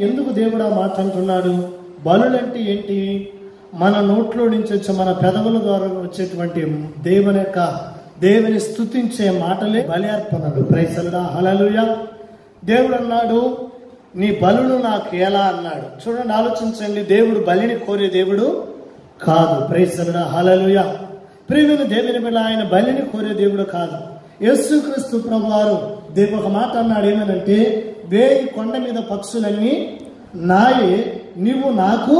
ఎందుకు దేవుడు ఆ మాట అంటున్నాడు? బలులంటే ఏంటి? మన నోట్లో నుంచి వచ్చే మన పెదవుల ద్వారా వచ్చేటువంటి దేవుని యొక్క దేవుని స్థుతించే మాటలే బలి అర్పణలు ప్రైసలుడా హలలుయ దేవుడు అన్నాడు నీ బలును నాకు ఎలా? అన్నాడు. చూడండి ఆలోచించండి. దేవుడు బలిని కోరే దేవుడు కాదు. ప్రైసలుడా హలలుయ ప్రేమిని దేవుని మీద ఆయన బలిని కోరే దేవుడు కాదు. యేసుక్రీస్తు ప్రభు వారు దేవుడు ఒక మాట అన్నాడు ఏమనంటే వేయి కొండ మీద పక్షులన్నీ నాయే నీవు నాకు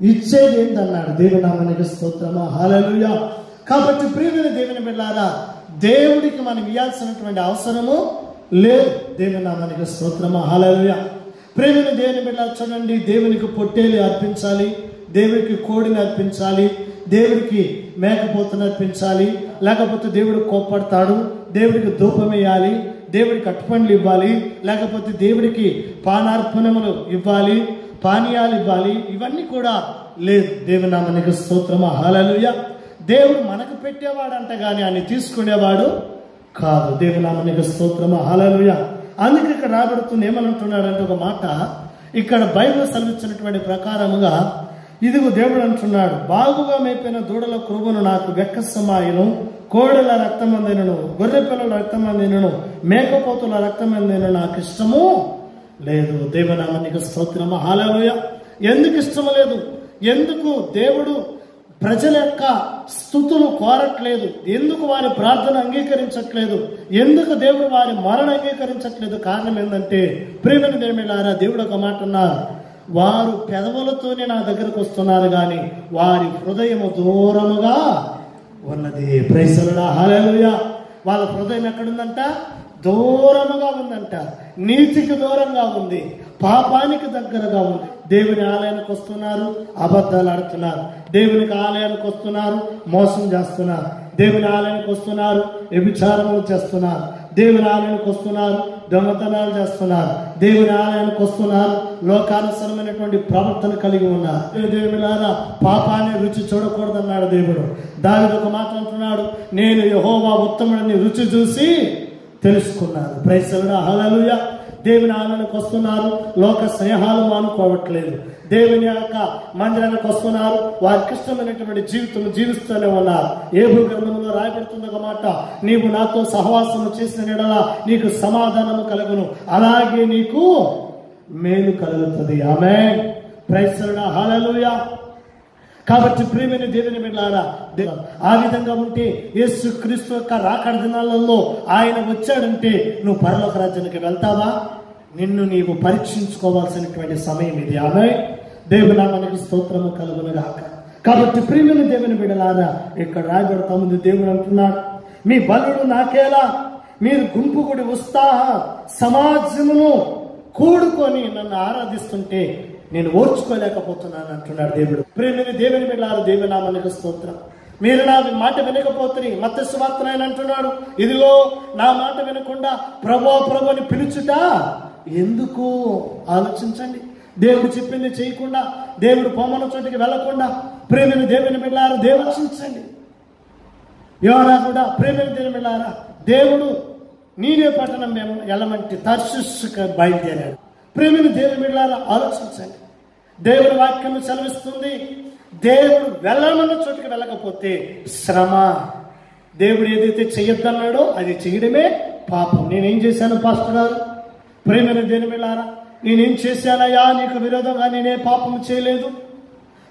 ఇచ్చేది ఏంటన్నాడు దేవుడు నామానికి స్తోత్రమా. హాలలుయ కాబట్టి ప్రియమైన దేవుని బిడ్డారా దేవుడికి మనం ఇవ్వాల్సినటువంటి అవసరము లేదు. దేవుని నామానికి స్తోత్రమా. హాలలుయా ప్రియమైన దేవుని బిడ్డ చూడండి దేవునికి పొట్టేలు అర్పించాలి దేవుడికి కోడిని అర్పించాలి దేవుడికి మేకపోతుని అర్పించాలి లేకపోతే దేవుడు కోప్పడతాడు దేవుడికి ధూపం వేయాలి దేవుడికి అట్టుపండ్లు ఇవ్వాలి. లేకపోతే దేవుడికి పానార్పణములు ఇవ్వాలి పానీయాలు ఇవ్వాలి. ఇవన్నీ కూడా లేదు. దేవుని నామానికి స్తోత్రమా. హాలలుయ దేవుడు మనకు పెట్టేవాడంట కానీ ఆయన తీసుకునేవాడు కాదు. దేవుని నామానికి స్తోత్రమా. హాలలుయ అందుకే ఇక్కడ రాబడుతుంది ఏమనంటున్నాడంటే ఒక మాట. ఇక్కడ బైబిల్ సెలవిచ్చినటువంటి ప్రకారముగా ఇదిగో దేవుడు అంటున్నాడు బాగుగా మేపిన దూడల కృపను నాకు వెక్కసమాయను. కోడల రక్తమందినను గొర్రె పిల్లల రక్తమందినను మేకపోతుల రక్తమందిన నాకు ఇష్టము లేదు. దేవనామానికి స్తోత్రము హాలలోయ ఎందుకు ఇష్టము లేదు? ఎందుకు దేవుడు ప్రజల యొక్క స్థుతులు కోరట్లేదు? ఎందుకు వారి ప్రార్థన అంగీకరించట్లేదు? ఎందుకు దేవుడు వారి మరణ అంగీకరించట్లేదు? కారణం ఏంటంటే ప్రేమని దేమిలారా దేవుడు ఒక మాట అన్నారు. వారు పెదవులతోనే నా దగ్గరకు వస్తున్నారు కానీ వారి హృదయము దూరముగా ఉన్నది. ప్రైసలుడా హాలూయా వాళ్ళ హృదయం ఎక్కడుందంట? దూరముగా ఉందంట. నీతికి దూరంగా ఉంది. పాపానికి దగ్గరగా ఉంది. దేవుని ఆలయానికి వస్తున్నారు. అబద్ధాలు ఆడుతున్నారు. దేవునికి ఆలయానికి వస్తున్నారు. మోసం చేస్తున్నారు. దేవుని ఆలయానికి వస్తున్నారు. వ్యభిచారములు చేస్తున్నారు. దేవుని ఆలయానికి వస్తున్నారు. దొంగతనాలు చేస్తున్నారు. దేవుని ఆలయానికి వస్తున్నారు. లోకానుసరమైనటువంటి ప్రవర్తన కలిగి ఉన్నారు. దేవులారా పాపాన్ని రుచి చూడకూడదన్నాడు దేవుడు. దాని ఒక మాట అంటున్నాడు. నేను యహోవా ఉత్తముడిని రుచి చూసి తెలుసుకున్నాను. ప్రైసలుడా హలలుయ దేవుని ఆలయానికి వస్తున్నారు. లోక స్నేహాలు మానుకోవట్లేదు. దేవుని యొక్క మందిరానికి వస్తున్నారు. వారికి ఇష్టమైనటువంటి జీవితం జీవిస్తూనే ఉన్నారు. ఏ భూగ్రంథంలో రాయబడుతుంది ఒక మాట నీవు నాతో సహవాసము చేసిన ఎడల నీకు సమాధానము కలుగును. అలాగే నీకు మేలు కలుగుతుంది. ఆమె ప్రైశ్వరుడ హలలుయా కాబట్టి ప్రేమిని దేవుని బిడ్డారా ఆ విధంగా ఉంటే యేసు క్రీస్తు యొక్క రాకడ దినాలలో ఆయన వచ్చాడంటే నువ్వు పరలోక రాజ్యానికి వెళ్తావా? నిన్ను నీవు పరీక్షించుకోవాల్సినటువంటి సమయం ఇది. ఆమె దేవునామానికి స్తోత్రము కలుగునుగాక. కాబట్టి ప్రియమైన దేవుని బిడలారా ఇక్కడ రాయబడతా ముందు దేవుడు అంటున్నాడు మీ బలుడు నాకేలా? మీరు గుంపు గుడి ఉత్సాహ సమాజమును కూడుకొని నన్ను ఆరాధిస్తుంటే నేను ఓర్చుకోలేకపోతున్నాను అంటున్నాడు దేవుడు. ప్రేమిని దేవుని బిడ్డారు దేవుని నామానికి స్తోత్రం. మీరు నా మాట వినకపోతే మత సువార్తన ఆయన అంటున్నాడు ఇదిగో నా మాట వినకుండా ప్రభో ప్రభుని పిలుచుట? ఎందుకు? ఆలోచించండి. దేవుడు చెప్పింది చేయకుండా దేవుడు పొమ్మన చోటికి వెళ్ళకుండా ప్రేమిని దేవుని బిడ్డారు దేవచించండి ఎవరా కూడా ప్రేమిని దేవుని బిడ్డారా దేవుడు నీనే పట్టణం మేము ఎలమంటి తర్శిస్సుకు బయలుదేరాడు. ప్రేమిని దేవుని బిడ్డారా ఆలోచించండి. దేవుని వాక్యం సెలవిస్తుంది దేవుడు వెళ్ళమన్న చోటుకి వెళ్ళకపోతే శ్రమ. దేవుడు ఏదైతే చేయొద్దన్నాడో అది చేయడమే పాపం. నేనేం చేశాను పాస్టర్ గారు? ప్రేమైన దేని వెళ్ళారా నేనేం చేశానయ్యా? నీకు విరోధంగా నేనే పాపం చేయలేదు.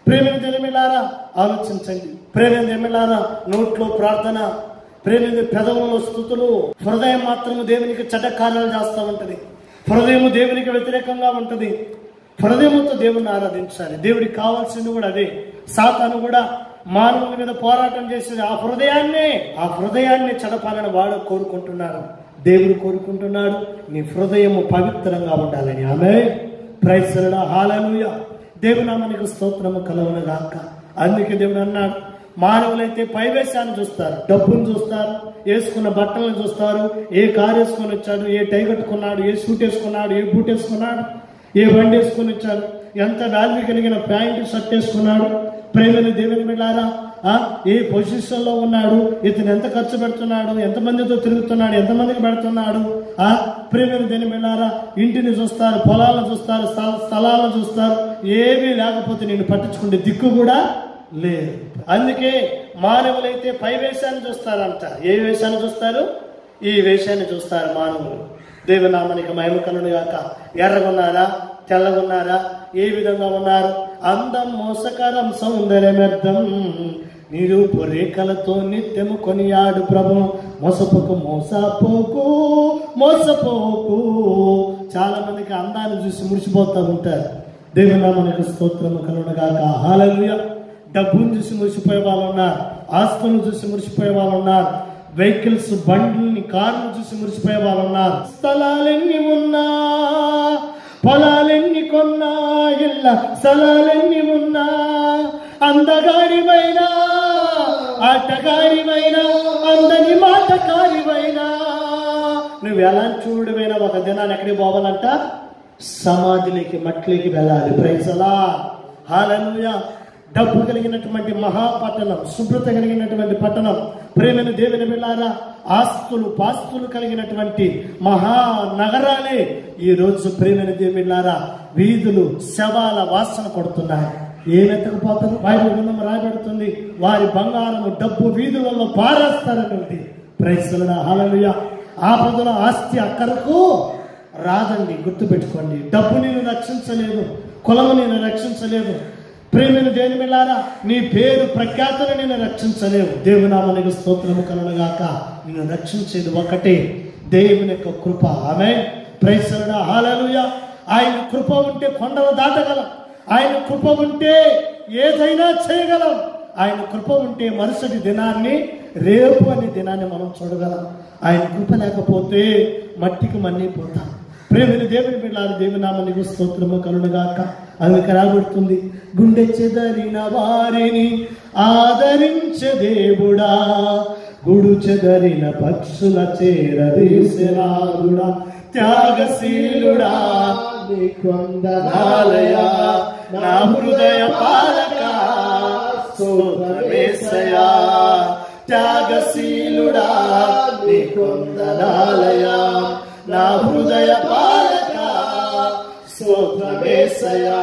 ప్రేమైన దేనిమిలారా ఆలోచించండి. ప్రేమైన దేనిమిలారా నోట్లో ప్రార్థన ప్రేమైన పెదవుల్లో స్థుతులు. హృదయం మాత్రము దేవునికి చెడ్డ కార్యాలు చేస్తూ ఉంటుంది. హృదయము దేవునికి వ్యతిరేకంగా ఉంటుంది. హృదయంతో దేవుణ్ణి ఆరాధించాలి. దేవుడికి కావాల్సింది కూడా అదే. సాతాను కూడా మానవుల మీద పోరాటం చేసేది ఆ హృదయాన్నే ఆ హృదయాన్ని చెడపాలని వాడు కోరుకుంటున్నారు దేవుడు కోరుకుంటున్నాడు. నీ హృదయము పవిత్రంగా ఉండాలని. ఆమె ప్రైసరుడా హాలనుయ దేవునామానికి స్తోత్రము కలవనగాక అందుకే దేవుడు అన్నాడు మానవులైతే పైవేశాన్ని చూస్తారు డబ్బును చూస్తారు వేసుకున్న బట్టలను చూస్తారు ఏ కారు వేసుకొని వచ్చాడు ఏ టై కట్టుకున్నాడు ఏ సూట్ వేసుకున్నాడు ఏ బూట్ వేసుకున్నాడు ఏ బండి వేసుకొని వచ్చాడు ఎంత వాల్యూ కలిగిన ప్యాంటు షర్ట్ వేసుకున్నాడు. ప్రేమని దేవుని బిడ్డారా ఏ పొజిషన్లో ఉన్నాడు? ఇతను ఎంత ఖర్చు పెడుతున్నాడు? ఎంతమందితో తిరుగుతున్నాడు? ఎంతమందికి పెడుతున్నాడు? ఆ? ప్రేమైన దేని వెళ్ళారా ఇంటిని చూస్తారు పొలాలను చూస్తారు స్థల- స్థలాలను చూస్తారు. ఏమీ లేకపోతే నేను పట్టించుకునే దిక్కు కూడా లేదు. అందుకే మానవులైతే పై వేషాన్ని చూస్తారంట. ఏ వేషాన్ని చూస్తారు? ఈ వేషాన్ని చూస్తారు మానవులు. దేవనామానికి మహిమ కలుడు గాక. ఎర్రగున్నారా తెల్లగున్నారా ఏ విధంగా ఉన్నారు? అందం మోసకరం సౌందర్యమర్థం. నిరూపు రేఖలతో నిత్యము కొనియాడు ప్రభు. మోసపోకు మోసపోకు మోసపోకు. చాలా మందికి అందాన్ని చూసి మురిసిపోతూ ఉంటారు. దేవునామానికి స్తోత్రము కలుగునగాక. హాలలుయ డబ్బును చూసి మురిసిపోయే వాళ్ళు ఉన్నారు ఆస్తులను చూసి మురిసిపోయే వాళ్ళు ఉన్నారు వెహికల్స్ బండ్లని కార్లు చూసి మురిసిపోయే వాళ్ళు ఉన్నారు స్థలాలన్నీ ఉన్నా పొలాలెన్ని కొన్నా ఇళ్ళ స్థలాలెన్ని ఉన్నా అందగాడివైనా ఆటగాడివైనా అందని మాటకారివైనా. నువ్వు ఎలా చూడమైనా ఒక దినాన్ని ఎక్కడికి పోవాలంట? సమాధిలోకి మట్టిలోకి వెళ్ళాలి. ప్రైజలా హాలూయ డబ్బు కలిగినటువంటి మహాపట్టణం శుభ్రత కలిగినటువంటి పట్టణం ప్రేమను దేవుని వెళ్ళారా ఆస్తులు పాస్తులు కలిగినటువంటి మహా నగరాలే ఈ రోజు ప్రేమను దేవుని వీధులు శవాల వాసన కొడుతున్నాయి. ఏమెత్తకపోతారు బైబిల్ గ్రంథం రాయబడుతుంది వారి బంగారము డబ్బు వీధులలో పారేస్తారనేది. ప్రైసల హాలలుయ ఆపదల ఆస్తి అక్కరకు రాదండి గుర్తుపెట్టుకోండి. డబ్బు నేను రక్షించలేదు కులము నేను రక్షించలేదు ప్రేమిని దేని మిళ్ళారా నీ పేరు ప్రఖ్యాతను నేను రక్షించలేవు. దేవునామనికి స్తోత్రము కలుగుగాక నేను రక్షించేది ఒకటే దేవుని యొక్క కృప. ఆమె ప్రైసరణ హాలలుయ ఆయన కృప ఉంటే కొండలు దాటగలం. ఆయన కృప ఉంటే ఏదైనా చేయగలం. ఆయన కృప ఉంటే మరుసటి దినాన్ని రేపు అనే దినాన్ని మనం చూడగలం. ఆయన కృప లేకపోతే మట్టికి మన్నిపోతాం. ప్రేమిని దేవుని బిడ్డారు దేవునామని స్తోత్రము కలుడుగాక అది రాబడుతుంది. గుండె చెదరిన వారిని ఆదరించే దేవుడా. గుడు చెదరిన పక్షుల చేరదీసరాదుడా త్యాగశీలుడా నీ కొందనాలయ నా హృదయ పాలక స్తోత్రమేసయా త్యాగశీలుడా నీ నా హృదయ పాలక స్తోత్రమేసయా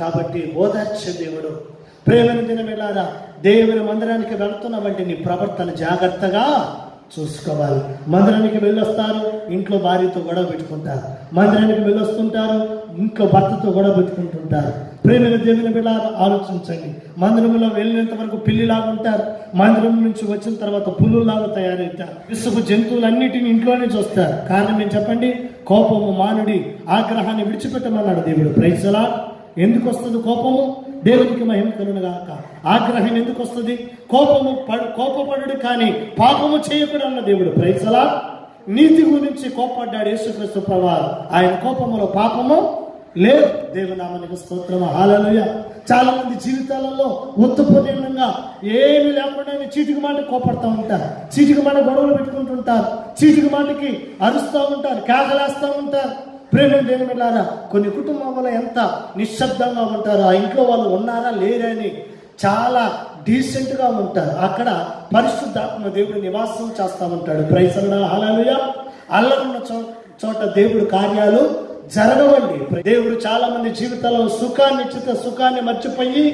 కాబట్టి ఓదార్చే దేవుడు. ప్రేమను దినమేలారా దేవుని మందిరానికి వెళ్తున్నామంటే నీ ప్రవర్తన జాగ్రత్తగా చూసుకోవాలి. మందిరానికి వెళ్ళొస్తారు ఇంట్లో భార్యతో గొడవ పెట్టుకుంటారు. మందిరానికి వెళ్ళొస్తుంటారు ఇంట్లో భర్తతో గొడవ పెట్టుకుంటుంటారు. ప్రేమైన దేవుని బిడ్డ ఆలోచించండి. మందిరంలో వెళ్ళినంత వరకు పిల్లిలాగా ఉంటారు. మందిరం నుంచి వచ్చిన తర్వాత పులులాగా తయారవుతారు విసుగు జంతువులన్నిటిని ఇంట్లోనే చూస్తారు. కారణం ఏం చెప్పండి? కోపము మానుడి ఆగ్రహాన్ని విడిచిపెట్టమన్నాడు దేవుడు. ప్రైసలా ఎందుకు వస్తుంది కోపము? దేవునికి మహిమ కలుగుగాక ఆగ్రహం ఎందుకు వస్తుంది? కోపము పడు కోపపడు కానీ పాపము చేయకూడదు అన్న దేవుడు. ప్రైసలా నీతి గురించి కోపడ్డాడు యేసుక్రీస్తు ప్రభావం. ఆయన కోపములో పాపము లేదు దేవనామానికి స్తోత్రం హాలలుయ చాలా మంది జీవితాలలో ఉత్తపూర్ణంగా ఏమి లేకుండా చీటికి మాట కోపడుతూ ఉంటారు. చీటికి మాట గొడవలు పెట్టుకుంటుంటారు చీటికి మాటకి అరుస్తూ ఉంటారు. కేకలేస్తూ ఉంటారు. ప్రేమ దేని వెళ్ళారా కొన్ని కుటుంబాలలో ఎంత నిశ్శబ్దంగా ఉంటారు ఆ ఇంట్లో వాళ్ళు ఉన్నారా లేరని చాలా డీసెంట్గా ఉంటారు. అక్కడ పరిశుద్ధాత్మ దేవుడు నివాసం చేస్తూ ఉంటాడు. ప్రైసరణ హాలలుయ అల్లరున్న చో చోట దేవుడు కార్యాలు జరగవండి. దేవుడు చాలా మంది జీవితాల్లో సుఖాన్ని ఇచ్చితే సుఖాన్ని మర్చిపోయి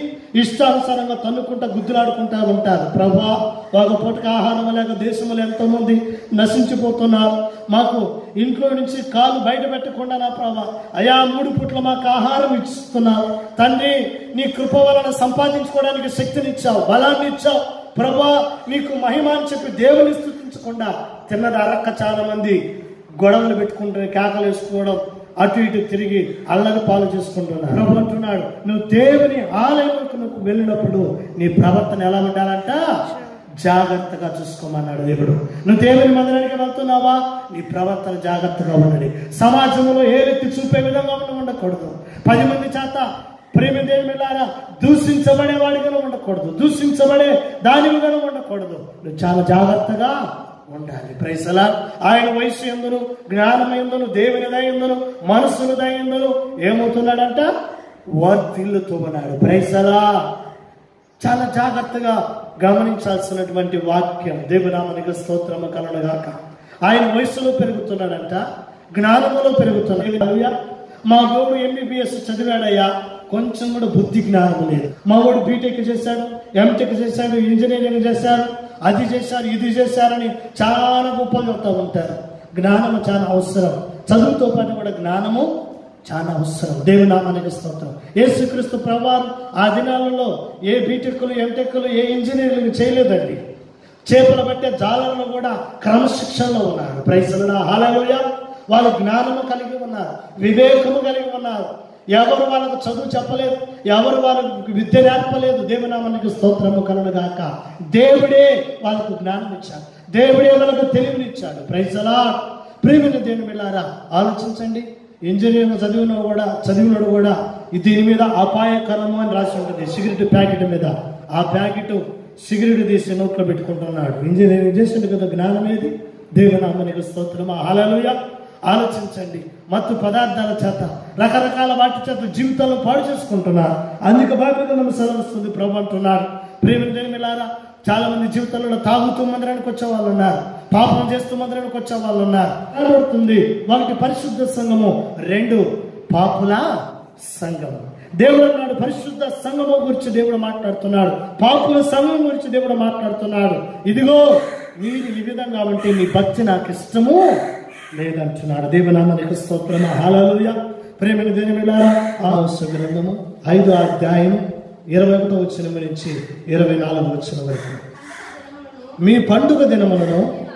ఇష్టానుసారంగా తన్నుకుంటా గుద్దులాడుకుంటా ఉంటారు. ప్రభా ఒక పూటకి ఆహారం లేక దేశంలో ఎంతో మంది నశించిపోతున్నారు. మాకు ఇంట్లో నుంచి కాలు బయట పెట్టకుండా నా ప్రభా అయా మూడు పూట్ల మాకు ఆహారం ఇస్తున్నావు. తండ్రి నీ కృప వలన సంపాదించుకోవడానికి శక్తినిచ్చావు బలాన్ని ఇచ్చావు. ప్రభా నీకు మహిమ అని చెప్పి దేవుని స్థుతించకుండా తిన్నది అరక్క చాలా మంది గొడవలు పెట్టుకుంటే కేకలు వేసుకోవడం అటు ఇటు తిరిగి అల్లరి పాలు చేసుకుంటున్నాడు. ప్రభు అంటున్నాడు నువ్వు దేవుని ఆలయంలోకి నువ్వు వెళ్ళినప్పుడు నీ ప్రవర్తన ఎలా ఉండాలంట? జాగ్రత్తగా చూసుకోమన్నాడు దేవుడు. నువ్వు దేవుని మందిరానికి వెళ్తున్నావా? నీ ప్రవర్తన జాగ్రత్తగా ఉండండి. సమాజంలో ఏ వ్యక్తి చూపే విధంగా ఉండకూడదు. పది మంది చేత ప్రేమ దేవుని దూషించబడే వాడిగా ఉండకూడదు. దూషించబడే దానివిగా ఉండకూడదు. నువ్వు చాలా జాగ్రత్తగా ఉండాలి. ప్రైసలా ఆయన వయసు ఎందును? జ్ఞానం ఎందును? దేవుని దయందును మనస్సును దయందును ఏమవుతున్నాడంట? వర్తిల్లుతూ ఉన్నాడు ప్రైసలా చాలా జాగ్రత్తగా గమనించాల్సినటువంటి వాక్యం. దేవునామనికి స్తోత్రము కలనగాక ఆయన వయసులో పెరుగుతున్నాడంట. జ్ఞానములో పెరుగుతున్నాడు. మా గోడు ఎంబీబీఎస్ చదివాడయ్యా. కొంచెం కూడా బుద్ధి జ్ఞానం లేదు. మా వాడు బీటెక్ చేశాడు ఎంటెక్ చేశాడు ఇంజనీరింగ్ చేశాడు. అది చేశారు ఇది చేశారని చాలా గొప్పలు చెప్తూ ఉంటారు. జ్ఞానము చాలా అవసరం. చదువుతో పాటు కూడా జ్ఞానము చాలా అవసరం. దేవుని నామానికి స్తోత్రం. యేసుక్రీస్తు ప్రభువారు ఆ దినాలలో ఏ బీటెక్లు ఎంటెక్లు ఏ ఇంజనీరింగ్ చేయలేదండి. చేపలు పట్టే జాలర్లు కూడా క్రమశిక్షణలో ఉన్నారు. ప్రైసలుడా హాలలోయ వాళ్ళు జ్ఞానము కలిగి ఉన్నారు. వివేకము కలిగి ఉన్నారు. ఎవరు వాళ్ళకు చదువు చెప్పలేదు? ఎవరు వాళ్ళకు విద్య నేర్పలేదు? దేవునామానికి స్తోత్రము కలను గాక దేవుడే వాళ్ళకు జ్ఞానం ఇచ్చాడు. దేవుడే వాళ్ళకు తెలివినిచ్చాడు ప్రైజలా ప్రేమిని దేని వెళ్ళారా ఆలోచించండి. ఇంజనీరింగ్ చదివిన కూడా చదివినోడు కూడా దీని మీద అపాయకరము అని రాసి ఉంటుంది. సిగరెట్ ప్యాకెట్ మీద. ఆ ప్యాకెట్ సిగరెట్ తీసి నోట్లో పెట్టుకుంటున్నాడు. ఇంజనీరింగ్ చేసిండు కదా జ్ఞానం ఏది దేవునామనికి స్తోత్రమా. హాలలుయ ఆలోచించండి. మత్తు పదార్థాల చేత రకరకాల వాటి చేత జీవితాలను పాడు చేసుకుంటున్నారు. అందుకే బైబిల్ సెలవుస్తుంది ప్రభు అంటున్నారు. ప్రేమ దేవులారా చాలా మంది జీవితంలో తాగుతూ మందిరానికి వచ్చే వాళ్ళు ఉన్నారు పాపం చేస్తూ మందిరానికి వచ్చే వాళ్ళు ఉన్నారు కనబడుతుంది వాళ్ళకి పరిశుద్ధ సంఘము. రెండు పాపుల సంఘము. దేవుడు అన్నాడు పరిశుద్ధ సంఘము గురించి దేవుడు మాట్లాడుతున్నాడు. పాపుల సంఘం గురించి దేవుడు మాట్లాడుతున్నాడు. ఇదిగో మీరు ఈ విధంగా ఉంటే మీ భక్తి నాకు ఇష్టము లేదంటున్నాడు. దేవునామానికి స్తోత్రమ హాలలుయ ప్రేమని దేని వెళ్ళారా గ్రంథము. ఐదో అధ్యాయం ఇరవై ఒకటో వచ్చిన నుంచి ఇరవై నాలుగు వచ్చిన వరకు. మీ పండుగ దినములను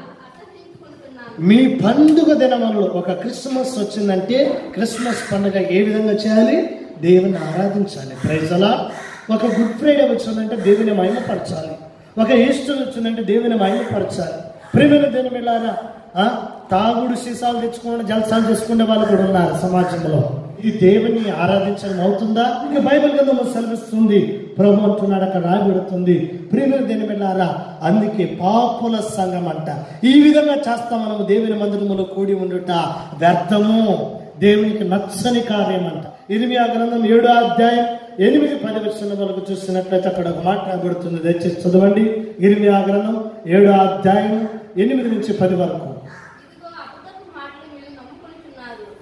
మీ పండుగ దినములు ఒక క్రిస్మస్ వచ్చిందంటే క్రిస్మస్ పండుగ ఏ విధంగా చేయాలి? దేవుని ఆరాధించాలి. ప్రైజలా ఒక గుడ్ ఫ్రైడే వచ్చిందంటే దేవుని మహిమపరచాలి. ఒక ఈస్టర్ వచ్చిందంటే దేవుని మహిమపరచాలి. ప్రేమైన దేని వెళ్ళారా? తాగుడు సీసాలు తెచ్చుకోండి జలసాలు చేసుకునే వాళ్ళు కూడా ఉన్నారు సమాజంలో. ఇది దేవుని ఆరాధించడం అవుతుందా? ఇక బైబిల్ గ్రంథంలో సెలవిస్తుంది. ప్రభు అంటున్నాడు అక్కడ రాబెడుతుంది ప్రియమైన దేని వెళ్ళారా అందుకే పాపుల సంఘం అంట. ఈ విధంగా చేస్తా మనము దేవుని మందిరములో కూడి ఉండుట వ్యర్థము. దేవునికి నచ్చని కార్యమంట అంట. ఆ గ్రంథం ఏడో అధ్యాయం ఎనిమిది పది వచ్చిన వరకు చూసినట్లయితే అక్కడ ఒక మాట రాబడుతుంది దయచేసి చదవండి. ఇరిమియా గ్రంథం ఏడో అధ్యాయం ఎనిమిది నుంచి పది వరకు.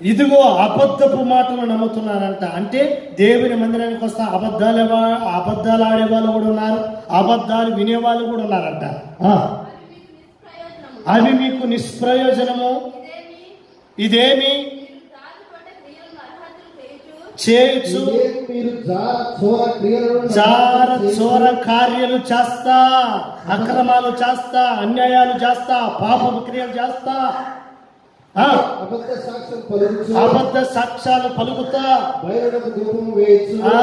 ఇదిగో అబద్ధపు మాటలు నమ్ముతున్నారంట. అంటే దేవుని మందిరానికి వస్తే అబద్ధాలు అబద్ధాలు ఆడేవాళ్ళు కూడా ఉన్నారు. అబద్ధాలు వినేవాళ్ళు కూడా ఉన్నారంట. అవి మీకు నిష్ప్రయోజనము. ఇదేమి? చేయొచ్చు చార చోర కార్యాలు చేస్తా. అక్రమాలు చేస్తా. అన్యాయాలు చేస్తా. పాప క్రియలు చేస్తా. అబద్ధ సాక్ష్యాలు పలుకుతా బయలునకు ధూపం వేయచ్చు ఆ.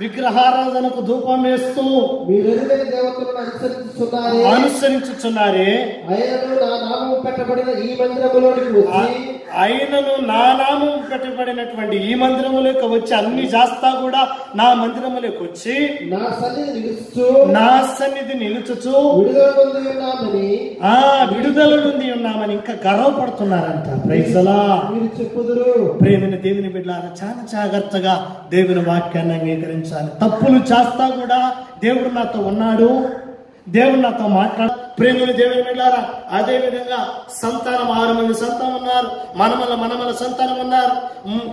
విగ్రహారాధనకు ధూపం వేస్తూ. మీరెరుగని దేవతలను అనుసరించుతున్నారే అనుసరించుచున్నారే. ఆయనను నా నామము పెట్టబడిన ఈ మందిరములోనికి వచ్చి ఆయనను నా నామం పెట్టబడినటువంటి ఈ మందిరములోకి వచ్చి అన్ని చేస్తా కూడా నా మందిరములోకి వచ్చి నా సన్నిధి నిలుస్తూ నా సన్నిధి నిలుచుచు ఆ విడుదల నుండి ఉన్నామని ఇంకా గర్వపడుతున్నారంట. ప్రైజలా మీరు చెప్పుదురు. ప్రేమిని దేవుని బిడ్డారా చాలా జాగ్రత్తగా దేవుని వాక్యాన్ని అంగీకరించాలి. తప్పులు చేస్తా కూడా దేవుడు నాతో ఉన్నాడు. దేవుడు నాతో మాట్లాడు ప్రేమిని దేవుని బిడ్డారా అదే విధంగా సంతానం ఆరు మంది సంతానం ఉన్నారు. మనమల మనమల సంతానం ఉన్నారు.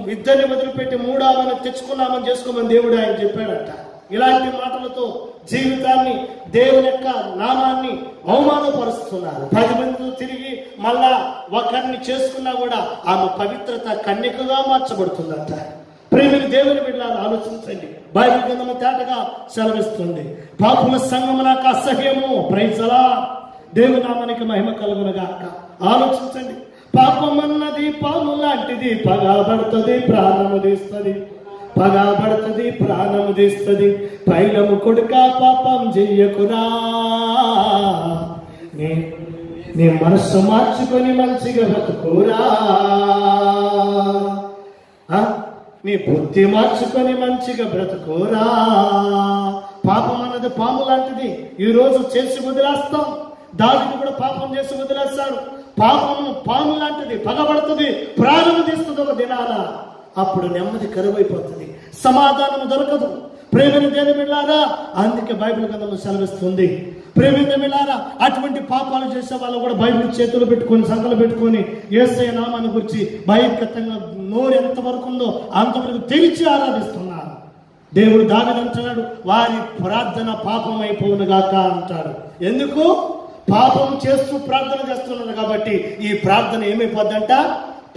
ఇద్దరిని వదిలిపెట్టి మూడాలను తెచ్చుకున్నామని చేసుకోమని దేవుడు ఆయన చెప్పాడట. ఇలాంటి మాటలతో జీవితాన్ని దేవుని యొక్క నామాన్ని అవమానపరుస్తున్నారు. పది మందితో తిరిగి మళ్ళా ఒకరిని చేసుకున్నా కూడా ఆమె పవిత్రత కన్యకగా మార్చబడుతుందట. ప్రేమిని దేవుని బిడ్డలు ఆలోచించండి. బైబిల్ గ్రంథము తేటగా సెలవిస్తుంది. పాపుల సంఘము నాకు అసహ్యము ప్రైజలా దేవుని నామానికి మహిమ కలుగునగాక. ఆలోచించండి. పాపం అన్నది పాము లాంటిది పగబడుతుంది ప్రాణము తీస్తుంది. పగబడుతుంది ప్రాణము తీస్తుంది. పైలము కొడుక పాపం చెయ్యకురా. నీ నీ మనస్సు మార్చుకొని మంచిగా బతుకురా. ఆ? నీ బుద్ధి మార్చుకొని మంచిగా బ్రతుకోరా. పాపం అన్నది పాము లాంటిది. ఈ రోజు చేసి వదిలేస్తాం. దావిది కూడా పాపం చేసి వదిలేస్తాడు. పాపము పాము లాంటిది పగబడుతుంది ప్రాణము తీస్తుంది ఒక దినాల అప్పుడు నెమ్మది కరువైపోతుంది. సమాధానం దొరకదు. ప్రేమని దేని వెళ్ళారా అందుకే బైబిల్ కథలు సెలవిస్తుంది. ప్రేమిందమిలారా అటువంటి పాపాలు చేసే వాళ్ళు కూడా బైబిల్ చేతులు పెట్టుకొని సంతలు పెట్టుకొని ఏసయ నామాన్ని గురించి బహిర్గతంగా నోరు ఎంత వరకు ఉందో అంతవరకు తెరిచి ఆరాధిస్తున్నారు. దేవుడు దాని అంటున్నాడు వారి ప్రార్థన పాపం గాక అంటాడు. ఎందుకు? పాపం చేస్తూ ప్రార్థన చేస్తున్నారు కాబట్టి ఈ ప్రార్థన ఏమైపోద్దంట?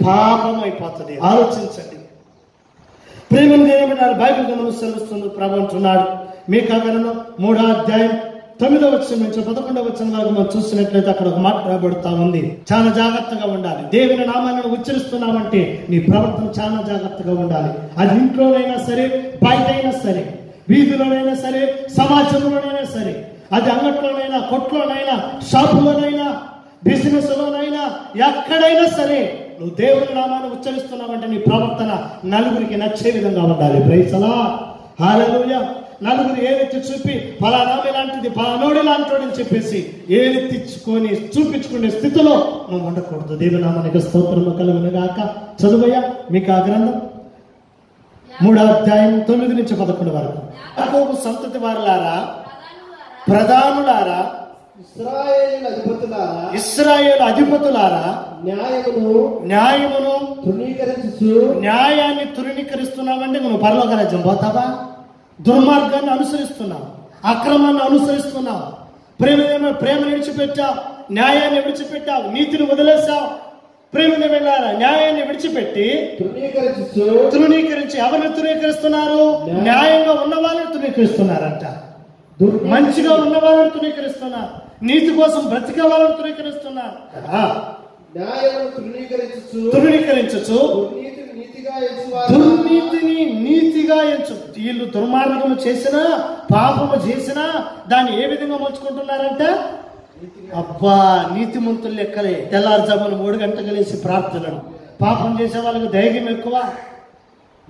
పాపం అయిపోతుంది ఆలోచించండి ప్రేమ ఏమంటారు బైబిల్ గ్రంథం సెలవుస్తుంది ప్రభు అంటున్నాడు. మీ గ్రంథం మూడో అధ్యాయం తొమ్మిదో వచ్చిన నుంచి పదకొండవ వచ్చిన వరకు మనం చూసినట్లయితే అక్కడ ఒక మాట రాబడుతా ఉంది. చాలా జాగ్రత్తగా ఉండాలి. దేవుని నామాన్ని ఉచ్చరిస్తున్నామంటే నీ ప్రవర్తన చాలా జాగ్రత్తగా ఉండాలి. అది ఇంట్లోనైనా సరే బయటైనా సరే వీధిలోనైనా సరే సమాజంలోనైనా సరే అది అంగట్లోనైనా కొట్లోనైనా షాపులోనైనా బిజినెస్ లోనైనా ఎక్కడైనా సరే నువ్వు దేవుని నామాన్ని ఉచ్చరిస్తున్నావంటే నీ ప్రవర్తన నలుగురికి నచ్చే విధంగా ఉండాలి. ప్రైసలా హాలూయ నలుగురు ఏలెత్తి చూపి ఫలానామి లాంటిది ఫలానోడి లాంటోడని చెప్పేసి ఏలెత్తించుకొని చూపించుకునే స్థితిలో నువ్వు ఉండకూడదు. దేవుని నామానికి స్తోత్రము కలుగును గాక చదువయ్యా మీకు ఆ గ్రంథం? మూడో అధ్యాయం తొమ్మిది నుంచి పదకొండు వరకు. యాకోబు సంతతి వారులారా ప్రధానులారా ఇస్రాయేలు అధిపతులారా ఇస్రాయేల్ అధిపతులారా న్యాయమును న్యాయమును తృణీకరించు. న్యాయాన్ని తృణీకరిస్తున్నావంటే నువ్వు పరలోక రాజ్యం పోతావా? దుర్మార్గాన్ని అనుసరిస్తున్నావు అక్రమాన్ని అనుసరిస్తున్నావు. ప్రేమ ప్రేమను విడిచిపెట్టావు న్యాయాన్ని విడిచిపెట్టావు నీతిని వదిలేసావు ప్రేమని వెళ్ళారా? న్యాయాన్ని విడిచిపెట్టి తృణీకరించు. ఎవరిని తృణీకరిస్తున్నారు? న్యాయంగా ఉన్న వాళ్ళని తృణీకరిస్తున్నారంట. మంచిగా ఉన్న వాళ్ళని తృణీకరిస్తున్నారు. నీతి కోసం బ్రతికే వాళ్ళని తృణీకరిస్తున్నారు. తృణీకరించచ్చు దుర్నీతిని నీతిగా ఎంచు. వీళ్ళు దుర్మార్గము చేసినా పాపము చేసినా దాన్ని ఏ విధంగా మలుచుకుంటున్నారంట? అబ్బా నీతిమంతులు లెక్కలే. తెల్లారుజామున మూడు గంటలు లేచి ప్రార్థనలు. పాపం చేసే వాళ్ళకి ధైర్యం ఎక్కువ.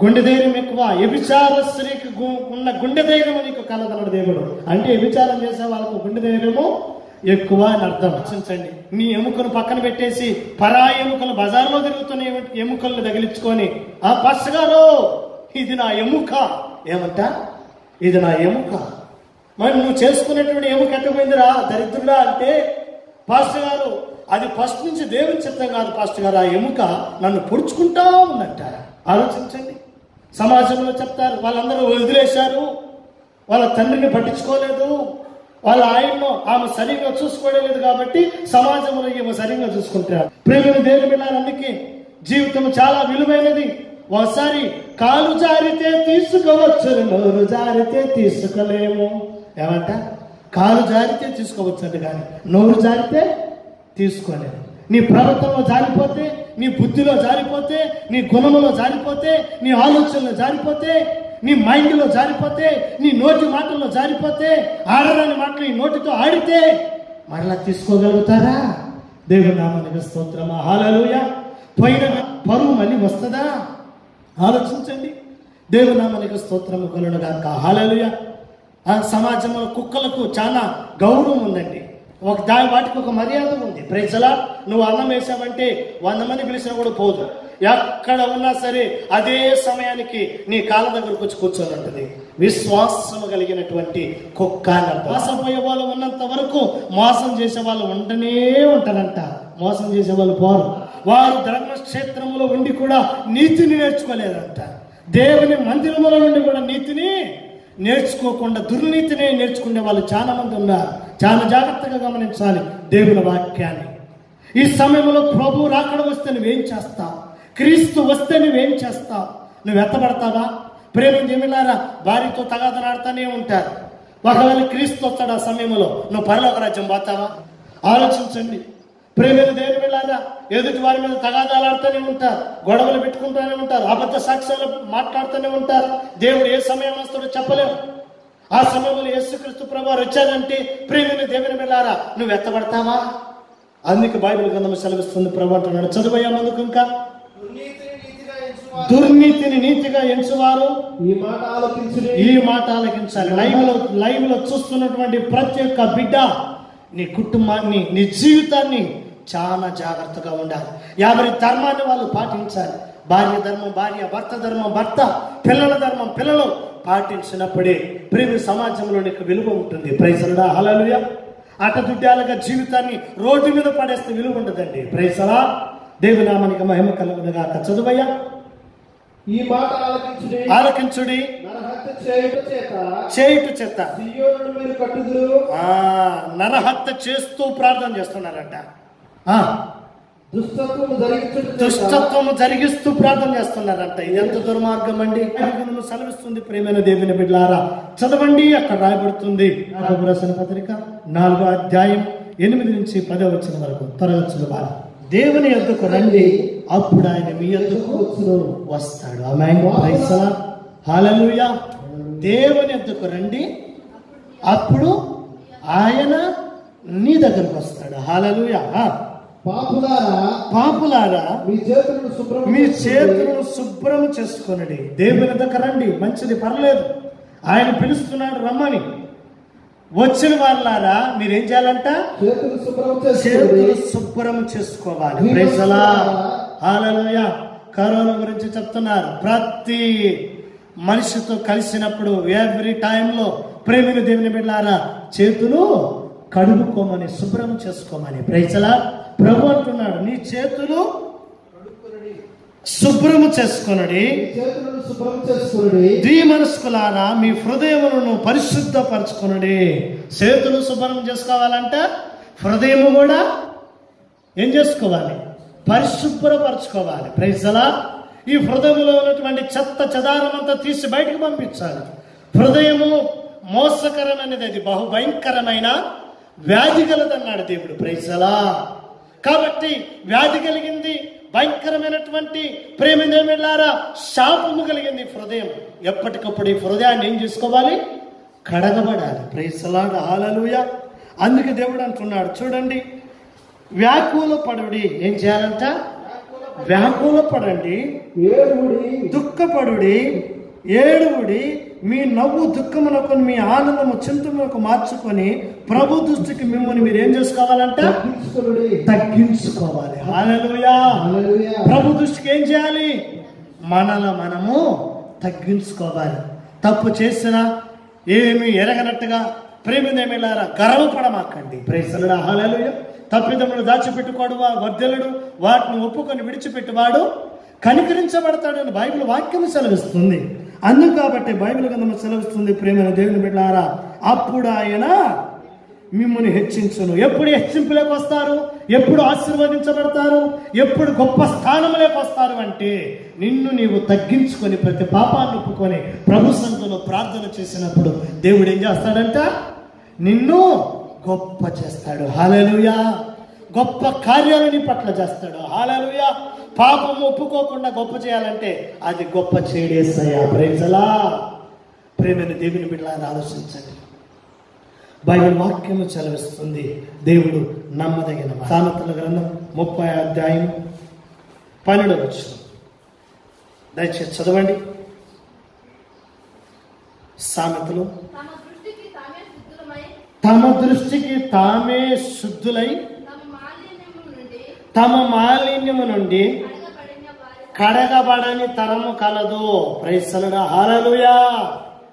గుండె ధైర్యం ఎక్కువ. వ్యభిచార స్త్రీకి ఉన్న గుండె ధైర్యం నీకు కలగలడు దేవుడు. అంటే వ్యభిచారం చేసే వాళ్ళకు గుండె ధైర్యము ఎక్కువ అని అర్థం. రక్షించండి నీ ఎముకను పక్కన పెట్టేసి పరాయి ఎముకలు బజార్లో తిరుగుతున్న ఎముకలను తగిలించుకొని ఆ పచ్చగారు ఇది నా ఎముక. ఏమంట? ఇది నా ఎముక. మరి నువ్వు చేసుకునేటువంటి ఎముక ఎట్టపోయిందిరా? దరిద్రుడా అంటే పాస్టర్ గారు అది ఫస్ట్ నుంచి దేవుని చిత్తం కాదు పాస్టర్ గారు ఆ ఎముక నన్ను పొడుచుకుంటా ఉందంట. ఆలోచించండి. సమాజంలో చెప్తారు వాళ్ళందరూ వదిలేశారు వాళ్ళ తండ్రిని పట్టించుకోలేదు వాళ్ళ ఆయన్ను ఆమె సరిగ్గా చూసుకోలేదు కాబట్టి సమాజంలో ఈమె సరిగ్గా చూసుకుంటారు. ప్రేమను దేవుని వెళ్ళాలి జీవితం చాలా విలువైనది. ఒకసారి కాలు జారితే తీసుకోవచ్చు నోరు జారితే తీసుకోలేము. ఏమంట? కాలు జారితే తీసుకోవచ్చు కానీ నోరు జారితే తీసుకోలేము. నీ ప్రవర్తనలో జారిపోతే నీ బుద్ధిలో జారిపోతే నీ గుణములో జారిపోతే నీ ఆలోచనలో జారిపోతే నీ మైండ్లో జారిపోతే నీ నోటి మాటల్లో జారిపోతే ఆడరాని మాటలు ఈ నోటితో ఆడితే మరలా తీసుకోగలుగుతారా? దేవుని నామానికి స్తోత్రమా? హాలలుయ పోయిన పరువు మళ్ళీ వస్తుందా? ఆలోచించండి. దేవుని నామానికి స్తోత్రము కలుగుగాక హాలలుయ ఆ సమాజంలో కుక్కలకు చాలా గౌరవం ఉందండి. ఒక దాని వాటికి ఒక మర్యాద ఉంది. ప్రజల నువ్వు అన్నం వేసావంటే వంద మంది పిలిచినా కూడా పోదు. ఎక్కడ ఉన్నా సరే అదే సమయానికి నీ కాళ్ళ దగ్గరకు వచ్చి కూర్చొని ఉంటుంది విశ్వాసము కలిగినటువంటి కుక్క మోసపోయే వాళ్ళు ఉన్నంత వరకు మోసం చేసే వాళ్ళు ఉంటనే ఉంటారంట మోసం చేసే వాళ్ళు పోరు. వారు ధర్మక్షేత్రములో ఉండి కూడా నీతిని నేర్చుకోలేదంట. దేవుని మందిరములో నుండి కూడా నీతిని నేర్చుకోకుండా దుర్నీతిని నేర్చుకునే వాళ్ళు చాలా మంది ఉన్నారు. చాలా జాగ్రత్తగా గమనించాలి దేవుని వాక్యాన్ని. ఈ సమయంలో ప్రభు రాకడ వస్తే నువ్వేం చేస్తావు? క్రీస్తు వస్తే నువ్వేం చేస్తావు? నువ్వు ఎత్తబడతావా? ప్రేమ జమిలారా భార్యతో తగాదలాడుతూనే ఉంటారు. ఒకవేళ క్రీస్తు వస్తాడు ఆ సమయంలో నువ్వు పరలోక రాజ్యం పోతావా? ఆలోచించండి. ప్రేమలు దేని వెళ్ళారా ఎదుటి వారి మీద తగాదాలాడుతూనే ఉంటారు గొడవలు పెట్టుకుంటూనే ఉంటారు అబద్ధ సాక్ష్యాలు మాట్లాడుతూనే ఉంటారు. దేవుడు ఏ సమయం వస్తాడో చెప్పలేము. ఆ సమయంలో యేసుక్రీస్తు ప్రభు వచ్చాడంటే ప్రేమిని దేవుని వెళ్ళారా నువ్వు ఎత్తబడతావా? అందుకే బైబిల్ గ్రంథం సెలవిస్తుంది ప్రభు అంటున్నాడు. చదువయ్యా ముందుకు ఇంకా? దుర్నీతిని నీతిగా ఎంచువారు. ఈ మాట ఆలోచించుని ఈ మాట ఆలకించాలి. లైవ్లో లైవ్లో చూస్తున్నటువంటి ప్రతి ఒక్క బిడ్డ నీ కుటుంబాన్ని నీ జీవితాన్ని చాలా జాగ్రత్తగా ఉండాలి. యాభై ధర్మాన్ని వాళ్ళు పాటించాలి. భార్య ధర్మం భార్య భర్త ధర్మం భర్త పిల్లల ధర్మం పిల్లలు పాటించినప్పుడే ప్రేమ సమాజంలో నీకు విలువ ఉంటుంది. ప్రైసలడా హలలుయ అటదుడ్డాలుగా జీవితాన్ని రోడ్డు మీద పడేస్తే విలువ ఉండదండి. ప్రైసలా దేవునామానికి మహిమ కలుగునుగా చదువయ్యా. ఈ మాట ఆలకించుడి ఆలకించుడి నరహత్య చేయుట చేత చేయుట సియోనును మీరు కట్టుదురు. ఆ నరహత్య చేస్తూ ప్రార్థన చేస్తున్నారట. ఆ దుష్టత్వము జరిగించుట చేత. దుష్టత్వము జరిగిస్తూ ప్రార్థన చేస్తున్నారంట. ఇది ఎంత దుర్మార్గం అండి. సెలవిస్తుంది ప్రేమైన దేవుని బిడ్డలారా. చదవండి అక్కడ రాయబడుతుంది. రాసిన పత్రిక నాలుగో అధ్యాయం ఎనిమిది నుంచి పదో వచ్చిన వరకు త్వరగా చదవాలి. దేవుని యొద్దకు రండి. అప్పుడు ఆయన మీ వచ్చును. వస్తాడు. ఆమె హాలలుయా దేవుని యొద్దకు రండి. అప్పుడు ఆయన నీ దగ్గరకు వస్తాడు. హాలలుయా పాపులారా పాపులారా మీ చేతులను శుభ్రం మీ. చేతులను శుభ్రం చేసుకొనడి. దేవుని దగ్గర రండి. మంచిది పర్లేదు. ఆయన పిలుస్తున్నాడు రమ్మని. వచ్చిన వాళ్ళారా మీరేం చేయాలంట. చేతులు శుభ్రం చేసుకోవాలి. హాలలోయ. కరోనా గురించి చెప్తున్నారు. ప్రతి మనిషితో కలిసినప్పుడు ఎవ్రీ టైంలో ప్రేమిని దేవుని బిడ్డారా చేతులు కడుగుకోమని శుభ్రం చేసుకోమని. ప్రైసలా ప్రభు అంటున్నాడు నీ చేతులు శుభ్రము చేసుకొనడి. ద్వి మనస్కులారా మీ హృదయములను పరిశుద్ధపరచుకొనుడి. చేతులు శుభ్రం చేసుకోవాలంటే హృదయము కూడా ఏం చేసుకోవాలి? పరిశుభ్రపరచుకోవాలి. ప్రైజలా ఈ హృదయంలో ఉన్నటువంటి చెత్త చెదారనంతా తీసి బయటకు పంపించాలి. హృదయము మోసకరమైనది అది బహు భయంకరమైన వ్యాధి కలదన్నాడు దేవుడు. ప్రైజలా కాబట్టి వ్యాధి కలిగింది భయంకరమైనటువంటి ప్రేమేమిలారా శాపము కలిగింది హృదయం. ఎప్పటికప్పుడు ఈ హృదయాన్ని ఏం చేసుకోవాలి? కడగబడాలి. ప్రైసలాడు హాలలుయ అందుకే దేవుడు అంటున్నాడు చూడండి వ్యాకుల పడుడి ఏం చేయాలంట? వ్యాకుల పడండి ఏడుగుడి దుఃఖపడుడి. ఏడువుడి మీ నవ్వు దుఃఖమునకు మీ ఆనందము చింతమునకు మార్చుకొని ప్రభు దృష్టికి మిమ్మల్ని మీరు ఏం చేసుకోవాలంట తగ్గించుకోవాలి. ప్రభు దృష్టికి ఏం చేయాలి? మనల మనము తగ్గించుకోవాలి. తప్పు చేసినా ఏమి ఎరగనట్టుగా ప్రేమిదేమిలారా గర్వపడమాకండి. ప్రేసలుడు హాలలుయ తప్పిదములు దాచిపెట్టుకోడు వా- వర్ధలుడు వాటిని ఒప్పుకొని విడిచిపెట్టువాడు కనికరించబడతాడని బైబిల్ వాక్యం సెలవిస్తుంది. అందుకు కాబట్టి బైబిల్ గ్రంథం సెలవిస్తుంది ప్రేమైన దేవుని బిడ్డారా అప్పుడు ఆయన మిమ్మల్ని హెచ్చించును. ఎప్పుడు హెచ్చింపులోకి వస్తారు? ఎప్పుడు ఆశీర్వదించబడతారు? ఎప్పుడు గొప్ప స్థానంలోకి వస్తారు అంటే నిన్ను నీవు తగ్గించుకొని ప్రతి పాపాన్ని ఒప్పుకొని ప్రభు సంఘంలో ప్రార్థన చేసినప్పుడు దేవుడు ఏం చేస్తాడంట? నిన్ను గొప్ప చేస్తాడు. హాలలుయా గొప్ప కార్యాలు నీ పట్ల చేస్తాడు. హాలలుయా పాపం ఒప్పుకోకుండా గొప్ప చేయాలంటే అది గొప్ప చేయడేసయ్యా ప్రేమలా ప్రేమైన దేవుని బిడ్డలారా ఆలోచించండి. బైబిల్ వాక్యము చదివిస్తుంది దేవుడు నమ్మదగిన. సామెతల గ్రంథం ముప్పై అధ్యాయం పన్నెండు వచ్చు దయచేసి చదవండి. సామెతలు. తమ దృష్టికి తామే శుద్ధులై తమ మాలిన్యము నుండి కడగబడిన తరము కలదు. ప్రైసలుడా హాలలుయా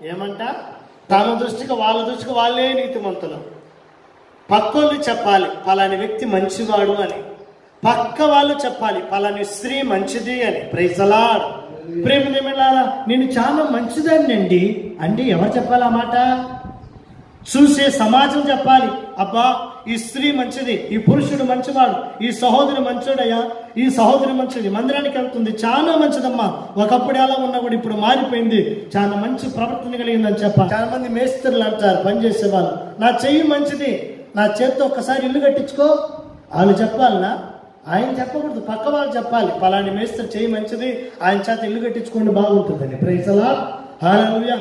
ఏమంట? తన దృష్టికి వాళ్ళ దృష్టికి వాళ్ళే నీతిమంతులు. పక్కోళ్ళు చెప్పాలి పలాని వ్యక్తి మంచివాడు అని. పక్క వాళ్ళు చెప్పాలి పలాని స్త్రీ మంచిది అని. ప్రైజలా. ప్రేమ నేను చాలా మంచిదాన్నండి. అంటే ఎవరు చెప్పాలి ఆ మాట? చూసే సమాజం చెప్పాలి అబ్బా ఈ స్త్రీ మంచిది ఈ పురుషుడు మంచివాడు ఈ సహోదరి మంచోడయ్యా ఈ సహోదరి మంచిది. మందిరానికి వెళ్తుంది. చాలా మంచిదమ్మా. ఒకప్పుడు ఎలా ఉన్నా కూడా ఇప్పుడు మారిపోయింది. చాలా మంచి ప్రవర్తన కలిగిందని చెప్పాలి. చాలా మంది మేస్త్రులు అంటారు పనిచేసే వాళ్ళు నా చెయ్యి మంచిది. నా చేత్తో ఒక్కసారి ఇల్లు కట్టించుకో. వాళ్ళు చెప్పాలనా? ఆయన చెప్పకూడదు. పక్క వాళ్ళు చెప్పాలి. పలాని మేస్త్రి చేయి మంచిది. ఆయన చేత ఇల్లు కట్టించుకోండి బాగుంటుందని. ప్రైజలా హాలూయా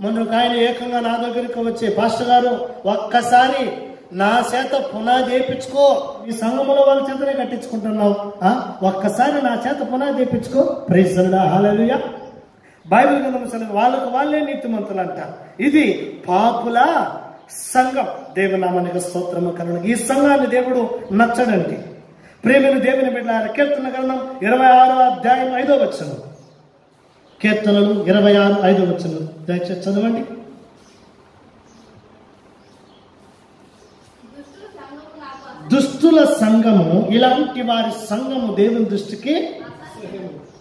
మొన్న ఒక ఆయన ఏకంగా నా దగ్గరికి వచ్చే పాస్టర్ గారు ఒక్కసారి నా చేత పునాది వేయించుకో ఈ సంఘములో వాళ్ళ చేతనే కట్టించుకుంటున్నావు. ఆ? ఒక్కసారి నా చేత పునాది వేయించుకో ప్రేసరుడా హాలూయా బైబిల్ గ్రంథం సెలవు వాళ్ళకు వాళ్ళే నీతిమంతులంట. ఇది పాపుల సంఘం. దేవనామానికి స్తోత్రము కలను ఈ సంఘాన్ని దేవుడు నచ్చడండి. ప్రేమిని దేవుని బిడ్డ కీర్తన గ్రంథం ఇరవై ఆరో అధ్యాయం ఐదో వచ్చను కీర్తనలు ఇరవై ఆరు ఐదో వచ్చను దయచేసి చదవండి దుష్టుల సంఘము దుస్తుల సంఘము ఇలాంటి వారి సంఘము దేవుని దృష్టికి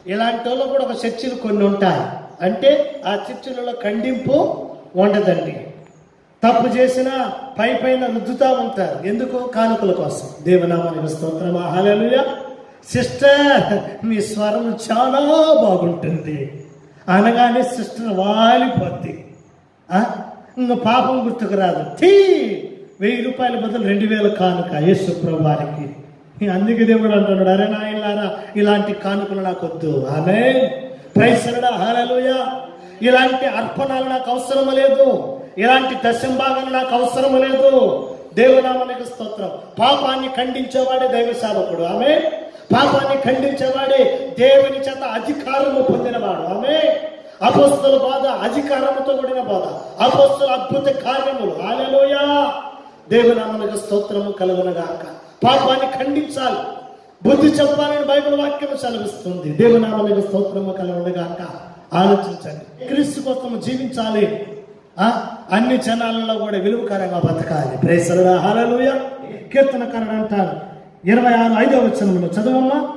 ఇలాంటి వాళ్ళు కూడా ఒక చర్చిలు కొన్ని ఉంటాయి. అంటే ఆ చర్చిలలో ఖండింపు ఉండదండి. తప్పు చేసినా పై పైన రుద్దుతా ఉంటారు. ఎందుకు? కానుకల కోసం. దేవునామానికి స్తోత్రం ఆహాలయ సిస్టర్ మీ స్వరం చాలా బాగుంటుంది. అనగానే సిస్టర్ వాలిపోద్ది. పాపం గుర్తుకు రాదు. టీ వెయ్యి రూపాయల బదులు రెండు వేల కానుక యేసు వారికి అందుకే దేవుడు అంటున్నాడు అరే నాయనారా ఇలాంటి కానుకలు నాకు వద్దు. ఆమె ప్రైసరడా హాలలుయ ఇలాంటి అర్పణాలు నాకు అవసరం లేదు. ఇలాంటి దశంభాగాలు నాకు అవసరం లేదు. దేవునామానికి స్తోత్రం. పాపాన్ని ఖండించేవాడే దైవ సేవకుడు. ఆమె పాపాన్ని ఖండించేవాడే దేవుని చేత అధికారము పొందినవాడు. ఆమె అపోస్తుల బాధ అధికారముతో కూడిన బాధ. అపోస్తుల అద్భుత కార్యములు. హాలలోయా దేవునామనకు స్తోత్రము కలుగునగాక. పాపాన్ని ఖండించాలి. బుద్ధి చెప్పాలని బైబిల్ వాక్యం సెలవిస్తుంది. దేవునామనకు స్తోత్రము కలుగునగాక. ఆలోచించండి. క్రీస్తు కోసం జీవించాలి. ఆ? అన్ని జనాలలో కూడా విలువకరంగా బతకాలి. ప్రేసలుడా కీర్తన కీర్తనకరణ అంటారు. ఇరవై ఆరు ఐదవ వచనంలో చదవమ్మా.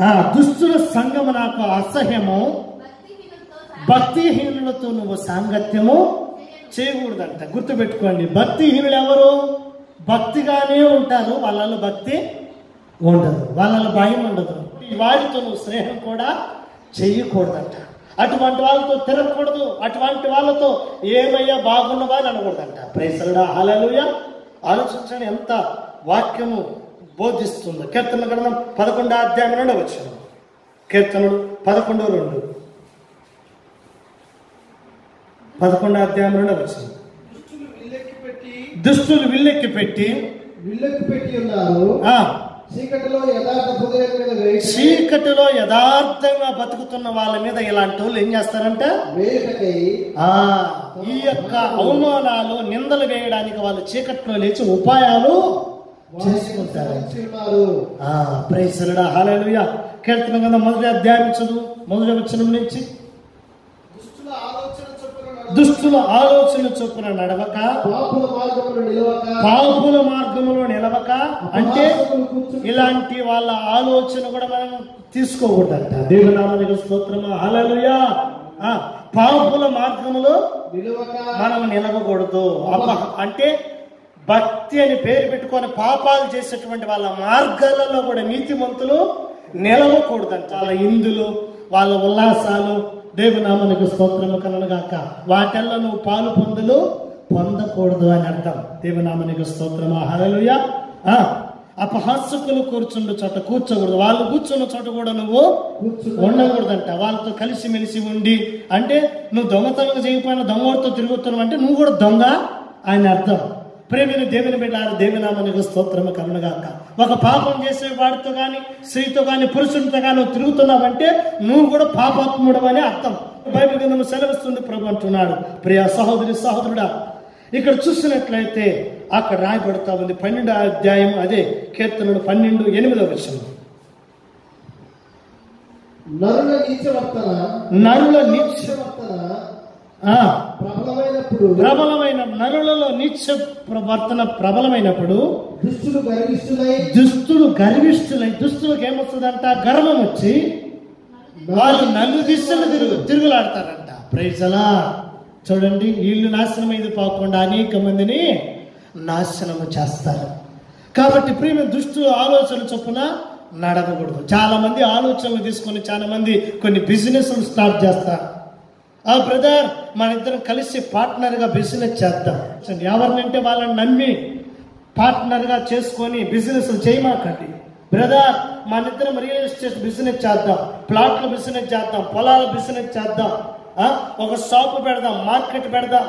ఆ దుస్తుల సంగము నాకు అసహ్యము. భక్తిహీనులతో నువ్వు సాంగత్యము. చేయకూడదంట. గుర్తుపెట్టుకోండి. భక్తిహీనులు ఎవరు? భక్తిగానే ఉంటారు. వాళ్ళలో భక్తి ఉండదు. వాళ్ళలో భయం ఉండదు. వారితో నువ్వు స్నేహం కూడా చేయకూడదంట. అటువంటి వాళ్ళతో తిరగకూడదు. అటువంటి వాళ్ళతో ఏమయ్యా బాగున్నవా అని అనకూడదంట. ప్రైసలుడా హలలుయ ఆలోచించండి. ఎంత వాక్యము బోధిస్తుందో. కీర్తన గ్రంథం పదకొండో అధ్యాయం నుండి వచ్చాను కీర్తనలు పదకొండో రెండు. పదకొండో అధ్యాయం నుండి వచ్చింది. దుష్టులు విల్లెక్కి పెట్టి విల్లెక్కి పెట్టి ఉన్నారు. చీకటిలో యథార్థంగా బతుకుతున్న వాళ్ళ మీద ఇలాంటి వాళ్ళు ఏం చేస్తారంట? ఈ యొక్క అవమానాలు నిందలు వేయడానికి వాళ్ళు చీకట్లో లేచి ఉపాయాలు చేసుకుంటారు ప్రైసలుడా కీర్తన కింద మొదటి అధ్యాయం చదువు మొదటి వచనం నుంచి దుష్టుల ఆలోచన చొప్పున నడవక, దుష్టుల ఆలోచన చొప్పున నడవక పాపుల మార్గములు నిలవక పాపుల మార్గంలో నిలవక అంటే ఇలాంటి వాళ్ళ ఆలోచన కూడా మనం తీసుకోకూడదంట. దేవునామానికి స్తోత్రమా. హల్లెలూయా. ఆ పాపుల మార్గములో మనం నిలవకూడదు. అంటే భక్తి అని పేరు పెట్టుకొని పాపాలు చేసేటువంటి వాళ్ళ మార్గాలలో కూడా నీతిమంతులు నిలవకూడదంట. ఇందులు వాళ్ళ ఉల్లాసాలు దేవునామానికి స్తోత్రము కలనగాక వాటల్లో నువ్వు పాలు పొందులు పొందకూడదు అని అర్థం. దేవునామానికి స్తోత్రమా? హల్లెలూయా. ఆ అపహాసకులు కూర్చుండు చోట కూర్చోకూడదు. వాళ్ళు కూర్చున్న చోట కూడా నువ్వు ఉండకూడదంట. వాళ్ళతో కలిసిమెలిసి ఉండి అంటే నువ్వు దొంగతనం చేయకపోయినా దొంగతో తిరుగుతున్నావు అంటే నువ్వు కూడా దొంగ ఆయన అర్థం. ప్రేమిని దేవుని బిడ్డారు దేవినామానికి స్తోత్రము కలుగుగాక ఒక పాపం చేసే వాడితో కానీ స్త్రీతో కానీ పురుషునితో కానీ తిరుగుతున్నావంటే నువ్వు కూడా పాపాత్ముడు అని అర్థం. బైబిల్ గ్రంథం సెలవిస్తుంది ప్రభు అంటున్నాడు. ప్రియ సహోదరి సహోదరుడా ఇక్కడ చూసినట్లయితే అక్కడ రాయబడుతా ఉంది పన్నెండో అధ్యాయం అదే కీర్తనలు పన్నెండు ఎనిమిదో విషయం నరుల నీచవర్తన నరుల నీచ నీచవర్తన ప్రబలమైనప్పుడు ప్రబలమైన నరులలో నీచ ప్రవర్తన ప్రబలమైనప్పుడు దుష్టులు గర్విష్ఠులై దుస్తులు గర్విష్ఠులై దుస్తులకు ఏమొస్తుందంట? గర్వం వచ్చి వాళ్ళు నన్ను దిశలు తిరుగు తిరుగులాడతారంట. ప్రైజలా చూడండి వీళ్ళు నాశనం అయింది పోకుండా అనేక మందిని నాశనము చేస్తారు. కాబట్టి ప్రేమ దుష్టు ఆలోచన చొప్పున నడవకూడదు. చాలా మంది ఆలోచనలు తీసుకొని చాలా మంది కొన్ని బిజినెస్లు స్టార్ట్ చేస్తారు. ఆ బ్రదర్ మన ఇద్దరం కలిసి పార్ట్నర్గా బిజినెస్ చేద్దాం. ఎవరినంటే వాళ్ళని నమ్మి పార్ట్నర్గా చేసుకొని బిజినెస్ చేయమాకండి. బ్రదర్ మన ఇద్దరం రియల్ ఎస్టేట్ బిజినెస్ చేద్దాం. ప్లాట్ల బిజినెస్ చేద్దాం. పొలాల బిజినెస్ చేద్దాం. ఒక షాప్ పెడదాం. మార్కెట్ పెడదాం.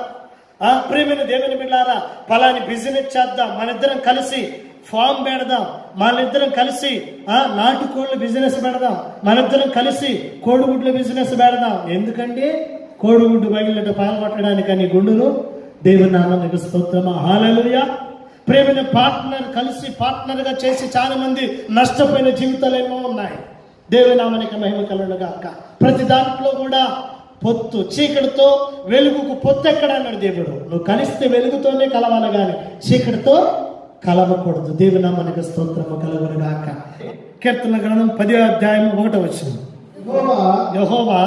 ఆ, ప్రియమైన దేవుని బిడ్డారా పలాని బిజినెస్ చేద్దాం. మన ఇద్దరం కలిసి ఫామ్ పెడదాం. మన ఇద్దరం కలిసి ఆ, నాటుకోళ్ళ బిజినెస్ పెడదాం. మన ఇద్దరం కలిసి కోడిగుడ్ల బిజినెస్ పెడదాం. ఎందుకండి? కోడిగుడ్డు బయలుట పాల్పట్టడానికి అని గుండును దేవుని నామానికి స్తోత్రమా. హాలలుయా ప్రేమైన పార్ట్నర్ కలిసి పార్ట్నర్గా చేసి చాలా మంది నష్టపోయిన జీవితాలు ఏమో ఉన్నాయి. దేవనామానికి మహిమ కలుగుగాక ప్రతి దాంట్లో కూడా పొత్తు చీకటితో వెలుగుకు పొత్తు ఎక్కడ అన్నాడు దేవుడు. నువ్వు కలిస్తే వెలుగుతోనే కలవాలి కానీ చీకటితో కలవకూడదు. దేవునామానికి స్తోత్రము కలుగునుగాక. కీర్తన గ్రంథం పది అధ్యాయం ఒకటో వచ్చింది యెహోవా,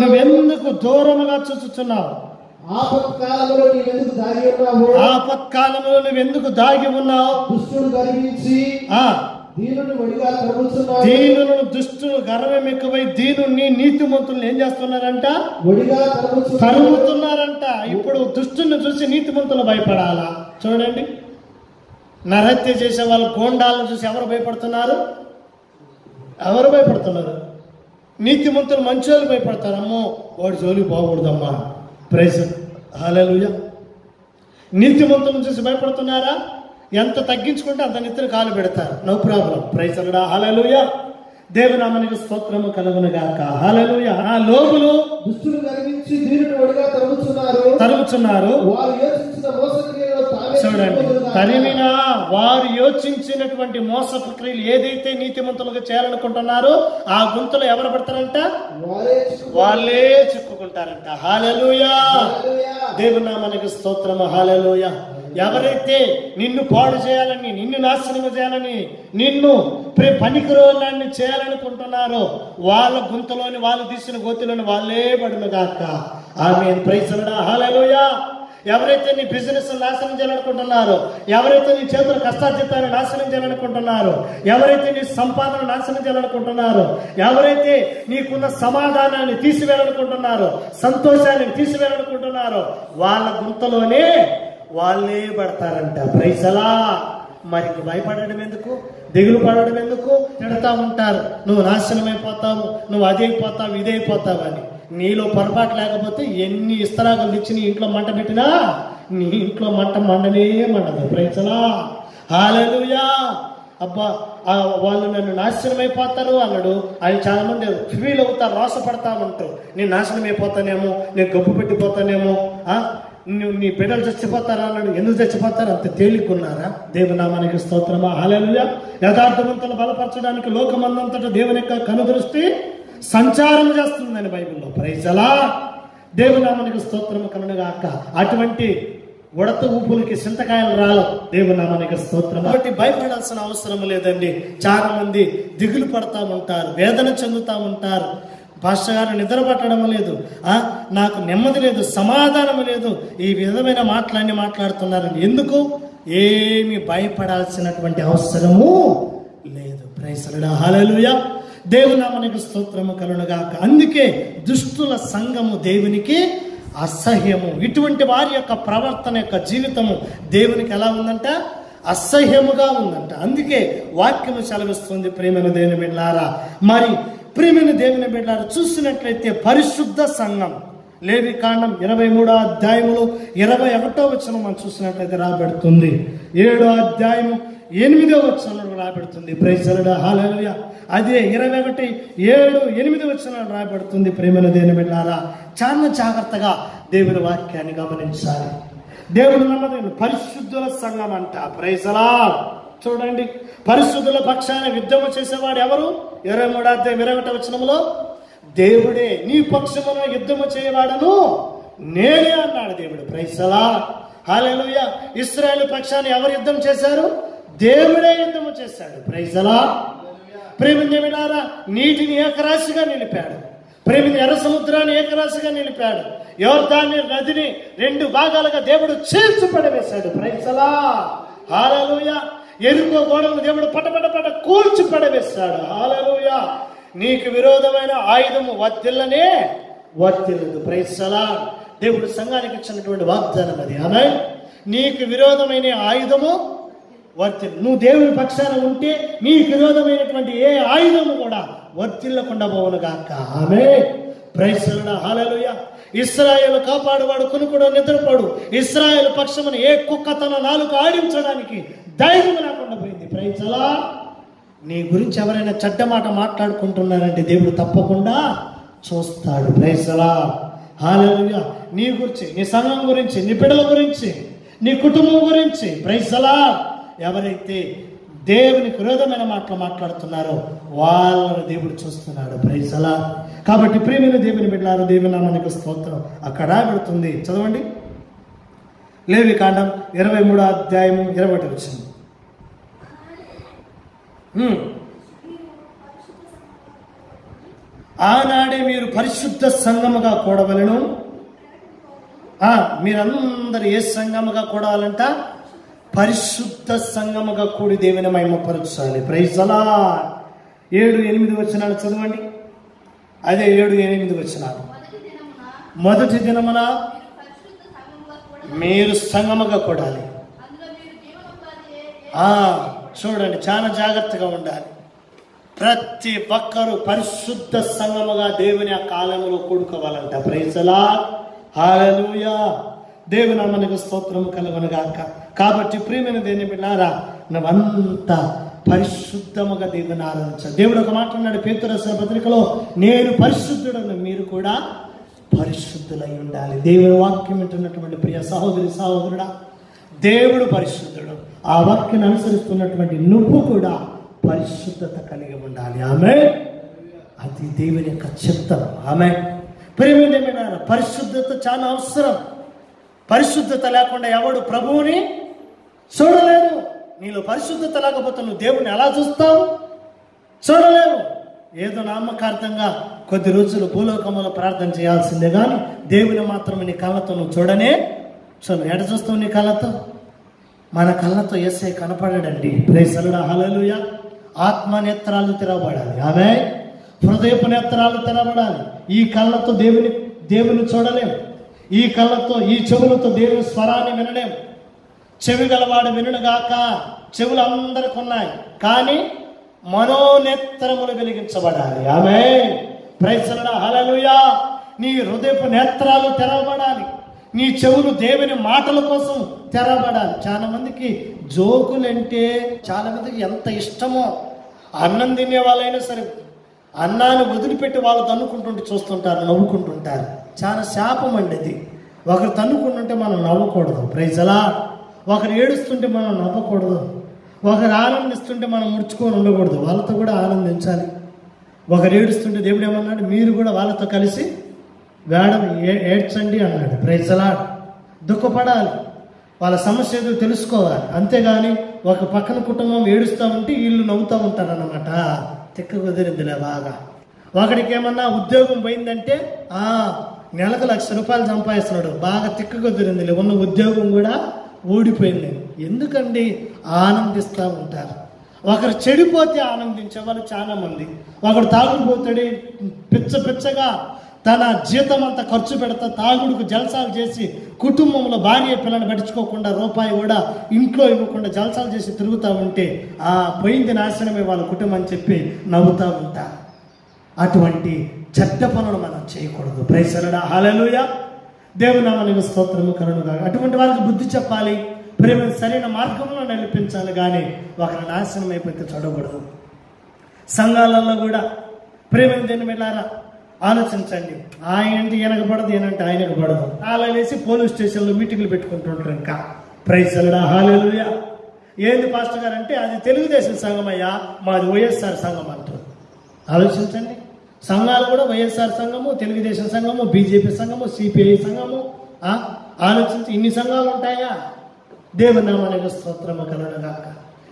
నువ్వెందుకు దూరముగా చూచుచున్నావు? ఆపత్కాలంలో నువ్వెందుకు దాగి ఉన్నావు? దుష్టుడు గర్వించి దీనులను దుష్టులు గర్వం ఎక్కువై దీనుని నీతిమంతులను ఏం చేస్తున్నారంట? తరుగుతున్నారంట. ఇప్పుడు దుష్టుని చూసి నీతిమంతులు భయపడాలా? చూడండి. నరహత్య చేసే వాళ్ళు గోండాలను చూసి ఎవరు భయపడుతున్నారు? ఎవరు భయపడుతున్నారు? నీతిమంతులు మంచి వాళ్ళు భయపడతారు. అమ్మో వాడి జోలి బాగూడదమ్మా ప్రైజ్ హాలూయ నీతిమంతులను చూసి భయపడుతున్నారా? ఎంత తగ్గించుకుంటే అంత నెత్తిన కాలు పెడతారు. No problem praise the Lord hallelujah దేవునామనికి స్తోత్రము కలుగును గాక. హాలూయ ఆ గర్వించి దీనుని వడిగా తరుగుతున్నారు తరుగుతున్నారు వారు యోచించిన చూడండి. తరిమిన వారు యోచించినటువంటి మోస ప్రక్రియలు ఏదైతే నీతిమంతులుగా చేయాలనుకుంటున్నారో ఆ గుంతలో ఎవరు పడతారంట? వాళ్ళే చిక్కుకుంటారంట. హాలెలూయా హల్లెలూయా. దేవునామానికి స్తోత్రము. హాలెలూయ ఎవరైతే నిన్ను పాడు చేయాలని నిన్ను నాశనం చేయాలని నిన్ను ప్రే పనికిరోలాన్ని చేయాలనుకుంటున్నారో వాళ్ళ గుంతలోని వాళ్ళు తీసిన గోతిలోని వాళ్ళే పడును గాక. ఆమె ప్రైసలడా హాలెలూయ ఎవరైతే నీ బిజినెస్ నాశనం చేయాలనుకుంటున్నారో ఎవరైతే నీ చేతుల కష్టార్జితాన్ని నాశనం చేయాలనుకుంటున్నారో ఎవరైతే నీ సంపాదన నాశనం చేయాలనుకుంటున్నారో ఎవరైతే నీకున్న సమాధానాన్ని తీసివేయాలనుకుంటున్నారో సంతోషాన్ని తీసివేయాలనుకుంటున్నారో వాళ్ళ గుంతలోనే వాళ్ళే పడతారంట. ప్రైసలా మరికి భయపడడం ఎందుకు? దిగులు పడడం ఎందుకు? తిడతా ఉంటారు. నువ్వు నాశనం అయిపోతావు నువ్వు అదైపోతావు ఇదైపోతావు అని. నీలో పొరపాటు లేకపోతే ఎన్ని ఇస్తరాకులు తెచ్చి నీ ఇంట్లో మంట పెట్టినా నీ ఇంట్లో మంట మండనే మండదు. ప్రైసలా హాలూయా అబ్బా వాళ్ళు నన్ను నాశనం అయిపోతారు అన్నాడు. ఆయన చాలా మంది ఫీల్ అవుతారు రోసపడతా ఉంటారు. నేను నాశనం అయిపోతానేమో నేను గబ్బు పెట్టిపోతానేమో నువ్వు నీ బిడ్డలు చచ్చిపోతారా అన్నాడు. ఎందుకు చచ్చిపోతారు? అంత తేలికున్నారా దేవునామానికి స్తోత్రమా? హాలేలుయా యథార్థవంతులు బలపరచడానికి లోకమందంతటా దేవుని యొక్క కనుదృష్టి సంచారం చేస్తుందని బైబిల్లో. ప్రైజలా దేవునామానికి స్తోత్రము కనుగాక అటువంటి ఉడత ఊపులకి చింతకాయలు రాలు దేవునామానికి స్తోత్రం కాబట్టి భయపడాల్సిన అవసరం లేదండి. చాలా మంది దిగులు పడతా ఉంటారు వేదన చెందుతా ఉంటారు భాష గారు నిద్ర పట్టడం లేదు. నాకు నెమ్మది లేదు సమాధానం లేదు. ఈ విధమైన మాటలన్నీ మాట్లాడుతున్నారు ఎందుకు? ఏమి భయపడాల్సినటువంటి అవసరము లేదు. ప్రైసలుడా హల్లెలూయా దేవునామనికి స్తోత్రము కలుగుగాక అందుకే దుష్టుల సంఘము దేవునికి అసహ్యము. ఇటువంటి వారి యొక్క ప్రవర్తన యొక్క జీవితము దేవునికి ఎలా ఉందంట? అసహ్యముగా ఉందంట. అందుకే వాక్యము సెలవిస్తుంది ప్రేమైన దేవుని బిడ్డారా మరి ప్రేమైన దేవుని బిడ్డారా చూసినట్లయితే పరిశుద్ధ సంఘం. లేవి కాండం ఇరవై మూడో అధ్యాయములు ఇరవై ఒకటో వచనం మనం చూసినట్లయితే రాబెడుతుంది. ఏడో అధ్యాయము ఎనిమిదో వచనం రాబడుతుంది ప్రైజలడ హాలయ అదే ఇరవై ఒకటి ఏడు ఎనిమిది వచనాలు రాబడుతుంది ప్రేమల దేని వెళ్ళారా చాలా జాగ్రత్తగా దేవుని వాక్యాన్ని గమనించాలి. దేవుడు నమ్మదగిన పరిశుద్ధుల సంఘం అంట. ప్రైజలా చూడండి. పరిశుద్ధుల పక్షాన యుద్ధము చేసేవాడు ఎవరు? ఇరవై మూడో అధ్యాయం ఇరవై ఒకటి వచనంలో దేవుడే నీ పక్షమున యుద్ధము చేయవాడను నేనే అన్నాడు దేవుడు. ప్రైసలా హాలేలుయ ఇస్రాయేల్ పక్షాన్ని ఎవరు యుద్ధం చేశారు? దేవుడే యుద్ధము చేశాడు. ప్రైజలా ప్రేమించమిడారా నీటిని ఏకరాశిగా నిలిపాడు. ప్రేమిని ఎర్ర సముద్రాన్ని ఏకరాశిగా నిలిపాడు. యోర్ధాన్ని నదిని రెండు భాగాలుగా దేవుడు చీల్చి పడవేశాడు. ప్రైజలా హాలలుయ ఎరుకో గోడలు దేవుడు పట పట కూల్చి పడవేశాడు. హాలలుయ నీకు విరోధమైన ఆయుధము వర్తిల్లనే వర్తిల్లదు ప్రైసలా దేవుడు సంఘానికి ఇచ్చినటువంటి వాగ్దానం అది. ఆమె నీకు విరోధమైన ఆయుధము వర్తి నువ్వు దేవుని పక్షాన ఉంటే నీకు విరోధమైనటువంటి ఏ ఆయుధము కూడా వర్తిల్లకుండా పోవును గాక. ఆమె ప్రైసలుడ హాలలుయ ఇస్రాయలు కాపాడువాడు కొనుకుడు నిద్రపోడు. ఇస్రాయేల్ పక్షమును ఏ కుక్క తన నాలుగు ఆడించడానికి ధైర్యం లేకుండా పోయింది. ప్రైసలా నీ గురించి ఎవరైనా చెడ్డ మాట మాట్లాడుకుంటున్నారంటే దేవుడు తప్పకుండా చూస్తాడు. ప్రైసలా హాలలుయ నీ గురించి నీ సంఘం గురించి నీ పిడల గురించి నీ కుటుంబం గురించి ప్రైసలా ఎవరైతే దేవునికి విరోధమైన మాటలు మాట్లాడుతున్నారో వాళ్ళని దేవుడు చూస్తున్నాడు. ప్రైసలా కాబట్టి ప్రేమైన దేవుని బిడ్డారు దేవుని నామానికి స్తోత్రం. అక్కడ పెడుతుంది. చదవండి. లేవి కాండం ఇరవై మూడో అధ్యాయం ఇరవై ఒకటి వచ్చింది. ఆనాడే మీరు పరిశుద్ధ సంఘముగా కూడవలను. ఆ, మీరందరూ ఏ సంఘముగా కూడాలంట పరిశుద్ధ సంగముగా కూడి దేవుని మహిమపరచాలి. ప్రైజలా ఏడు ఎనిమిది వచనాలు చదవండి. అదే ఏడు ఎనిమిది వచనాలు. మొదటి దినమున మీరు సంగముగా కూడాలి. చూడండి చాలా జాగ్రత్తగా ఉండాలి. ప్రతి ఒక్కరూ పరిశుద్ధ సంగముగా దేవుని ఆ కాలంలో కూడుకోవాలంట. ప్రైజలా హాలూయా దేవుని మనకు స్తోత్రము కలుగునుగాక. కాబట్టి ప్రియమైన దేని బిడ్డారా నువ్వంతా పరిశుద్ధముగా దేవుని ఆరాధించాలి దేవుడు ఒక మాట అన్నాడు పేతురసన పత్రికలో నేను పరిశుద్ధుడను మీరు కూడా పరిశుద్ధులై ఉండాలి. దేవుని వాక్యం వింటున్నటువంటి ప్రియ సహోదరి సహోదరుడా దేవుడు పరిశుద్ధుడు. ఆ వాక్యం అనుసరిస్తున్నటువంటి నువ్వు కూడా పరిశుద్ధత కలిగి ఉండాలి. ఆమె అది దేవుని యొక్క చిత్తం. ఆమె ప్రేమ పరిశుద్ధత చాలా అవసరం. పరిశుద్ధత లేకుండా ఎవడు ప్రభువుని చూడలేరు నీలో పరిశుద్ధత లేకపోతే నువ్వు దేవుని ఎలా చూస్తావు? చూడలేవు. ఏదో నామకార్థంగా కొద్ది రోజులు భూలోకములో ప్రార్థన చేయాల్సిందే కానీ దేవుని మాత్రం నీ కళ్ళతో నువ్వు చూడనే చూడు ఎడ చూస్తావు నీ కళ్ళతో? మన కళ్ళతో ఎస్ఐ కనపడాడండి. ప్రేసలుడ హలలుయ ఆత్మ నేత్రాలు తెరవబడాలి. ఆమె హృదయపు నేత్రాలు తెరవబడాలి. ఈ కళ్ళతో దేవుని దేవుని చూడలేము. ఈ కళ్ళతో ఈ చెవులతో దేవుని స్వరాన్ని వినలేం. చెవి గలవాడు వినుగాక చెవులు అందరికి ఉన్నాయి. కానీ మనోనేత్రములు వెలిగించబడాలి. ఆమె ప్రైసలుడ హలలుయా నీ హృదయపు నేత్రాలు తెరవబడాలి. నీ చెవులు దేవుని మాటల కోసం తెరవబడాలి. చాలా మందికి జోకులంటే చాలా మందికి ఎంత ఇష్టమో అన్నం తినే వాళ్ళైనా సరే అన్నాన్ని వదిలిపెట్టి వాళ్ళు తన్నుకుంటుంటే చూస్తుంటారు నవ్వుకుంటుంటారు. చాలా శాపం అండి అది ఒకరు తన్నుకుంటుంటే మనం నవ్వకూడదు. ప్రైజలా ఒకరు ఏడుస్తుంటే మనం నవ్వకూడదు. ఒకరు ఆనందిస్తుంటే మనం ముడుచుకొని ఉండకూడదు. వాళ్ళతో కూడా ఆనందించాలి. ఒకరు ఏడుస్తుంటే దేవుడు ఏమన్నాడు? మీరు కూడా వాళ్ళతో కలిసి వేడం ఏ- ఏడ్చండి అన్నాడు. ప్రైజలా దుఃఖపడాలి. వాళ్ళ సమస్య ఏదో తెలుసుకోవాలి. అంతేగాని ఒక పక్కన కుటుంబం ఏడుస్తూ ఉంటే వీళ్ళు నవ్వుతూ ఉంటారు అన్నమాట తిక్క కుదిరిందిలే బాగా. ఒకడికి ఏమన్నా ఉద్యోగం పోయిందంటే ఆ నెలకు లక్ష రూపాయలు సంపాదిస్తున్నాడు. బాగా తిక్క ఉన్న ఉద్యోగం కూడా ఊడిపోయింది. ఎందుకండి? ఆనందిస్తూ ఉంటారు. ఒకరు చెడిపోతే ఆనందించే వాళ్ళు చాలా మంది. ఒకడు తాగుడుపోతాడు పిచ్చ పిచ్చగా తన జీతం అంతా ఖర్చు పెడతా తాగుడుకు జల్సాలు చేసి కుటుంబంలో భార్య పిల్లని పట్టించుకోకుండా రూపాయి కూడా ఇంట్లో ఇవ్వకుండా జల్సాలు చేసి తిరుగుతూ ఉంటే ఆ పోయింది నాశనమే వాళ్ళ కుటుంబం అని చెప్పి నవ్వుతూ ఉంటా అటువంటి చెడ్డ పనులు మనం చేయకూడదు. ప్రైసరడా హల్లెలూయా దేవునామానికి స్తోత్రము కరుణుగా అటువంటి వారికి బుద్ధి చెప్పాలి. ప్రేమ సరైన మార్గంలో నడిపించాలి. కానీ ఒకరి నాశనం అయిపోతే చూడకూడదు. సంఘాలలో కూడా ప్రేమ దేని వెళ్ళారా ఆలోచించండి. ఆయన ఈయనకు ఏనంటే ఆయనకు పడదు. అలానేసి పోలీస్ స్టేషన్లో మీటింగ్లు పెట్టుకుంటుంటారు ఇంకా. ప్రైసలుడా హాలేలుయా ఏంది పాస్టర్ గారు అంటే అది తెలుగుదేశం సంఘం అయ్యా మాది వైఎస్ఆర్ సంఘం అంటారు. ఆలోచించండి. సంఘాలు కూడా వైఎస్ఆర్ సంఘము తెలుగుదేశం సంఘము బీజేపీ సంఘము సిపిఐ సంఘము ఆలోచించి ఇన్ని సంఘాలు ఉంటాయా? దేవుని స్తోత్రము కలుగుగాక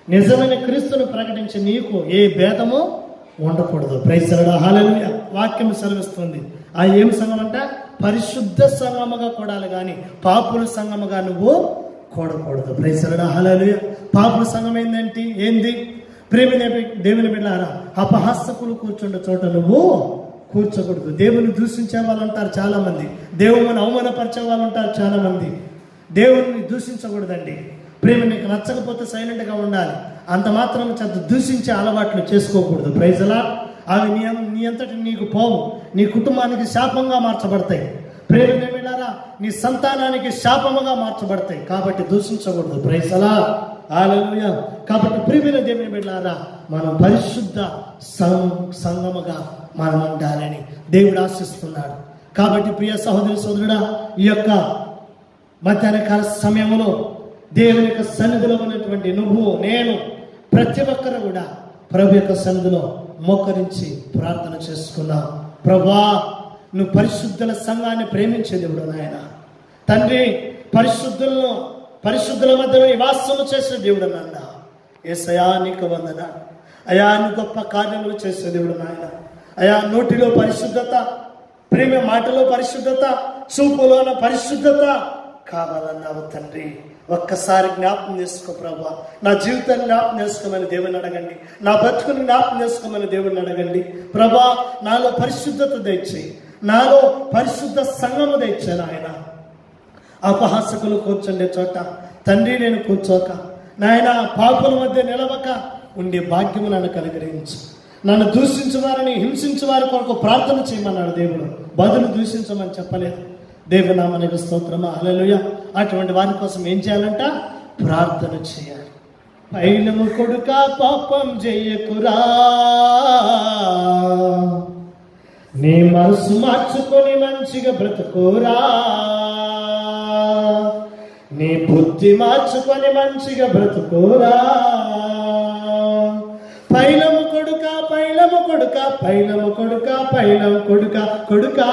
నిజమైన క్రీస్తును ప్రకటించే నీకు ఏ భేదము ఉండకూడదు. ప్రైసరుడు హాలెలూయా వాక్యం సెలవిస్తుంది. ఆ ఏం సంఘం అంటే పరిశుద్ధ సంఘముగా కూడాలి కానీ పాపుల సంఘముగా నువ్వు కూడకూడదు. ప్రైసరుడు హాలలు పాపుల సంఘం ఏంటంటే ఏంది? ప్రేమ దేవుని బిడ్డారా అపహాసకులు కూర్చుండే చోట నువ్వు కూర్చోకూడదు. దేవుని దూషించే వాళ్ళు ఉంటారు చాలా మంది దేవుని అవమానపరిచే వాళ్ళు ఉంటారు చాలా మంది దేవుని దూషించకూడదండి. ప్రేమ నీకు నచ్చకపోతే సైలెంట్గా ఉండాలి. అంత మాత్రం చెత్త దూషించే అలవాట్లు చేసుకోకూడదు. ప్రైజలా అవి నీ నీ అంతటి నీకు పోవు. నీ కుటుంబానికి శాపంగా మార్చబడతాయి. ప్రేమ వెళ్ళారా నీ సంతానానికి శాపముగా మార్చబడతాయి. కాబట్టి దూషించకూడదు. ప్రైజలా ఆలయ కాబట్టి ప్రియమైన దేవుని బిడ్డారా మనం పరిశుద్ధ సం- సంగముగా మనం ఉండాలని దేవుడు ఆశిస్తున్నాడు. కాబట్టి ప్రియ సహోదరి సోదరుడా ఈ యొక్క మధ్యాహ్న కాల సమయంలో దేవుని యొక్క సన్నిధిలో ఉన్నటువంటి నువ్వు నేను ప్రతి ఒక్కరు కూడా ప్రభు యొక్క సన్నిధిలో మోకరించి ప్రార్థన చేసుకున్నాం. ప్రభా నువ్వు పరిశుద్ధుల సంఘాన్ని ప్రేమించే దేవుడు నాయన. తండ్రి పరిశుద్ధులను పరిశుద్ధుల మధ్యలో నివాసము చేసే దేవుడు నాన్న ఏసయా నీకు వందన అయా గొప్ప కార్యములు చేసే దేవుడు నాయన. అయా నోటిలో పరిశుద్ధత ప్రేమ మాటలో పరిశుద్ధత చూపులోన పరిశుద్ధత కావాలన్నావు తండ్రి. ఒక్కసారి జ్ఞాపకం చేసుకో ప్రభా. నా జీవితాన్ని జ్ఞాపం చేసుకోమని దేవుని అడగండి. నా బతుకుని జ్ఞాపం చేసుకోమని దేవుని అడగండి. ప్రభా నాలో పరిశుద్ధత తెచ్చి నాలో పరిశుద్ధ సంగము తెచ్చాను ఆయన. అపహాసకులు కూర్చుండే చోట తండ్రి నేను కూర్చోక నాయన పాపుల మధ్య నిలవక ఉండే భాగ్యము నన్ను కలిగించు నన్ను దూషించు వారిని కొరకు ప్రార్థన చేయమన్నాడు దేవుడు. బదులు దూషించమని చెప్పలేదు. దేవునామనికి స్తోత్రమా. అలలుయ అటువంటి వారి కోసం ఏం చేయాలంట? ప్రార్థన చేయాలి. పైనము కొడుక పాపం చెయ్యకురా నీ మనసు మార్చుకొని మంచిగా బ్రతుకోరా. నీ బుద్ధి మార్చుకొని మంచిగా బ్రతుకోరా. పైలము కొడుక పైలము కొడుక పైలము కొడుక పైలం కొడుక కొడుకా.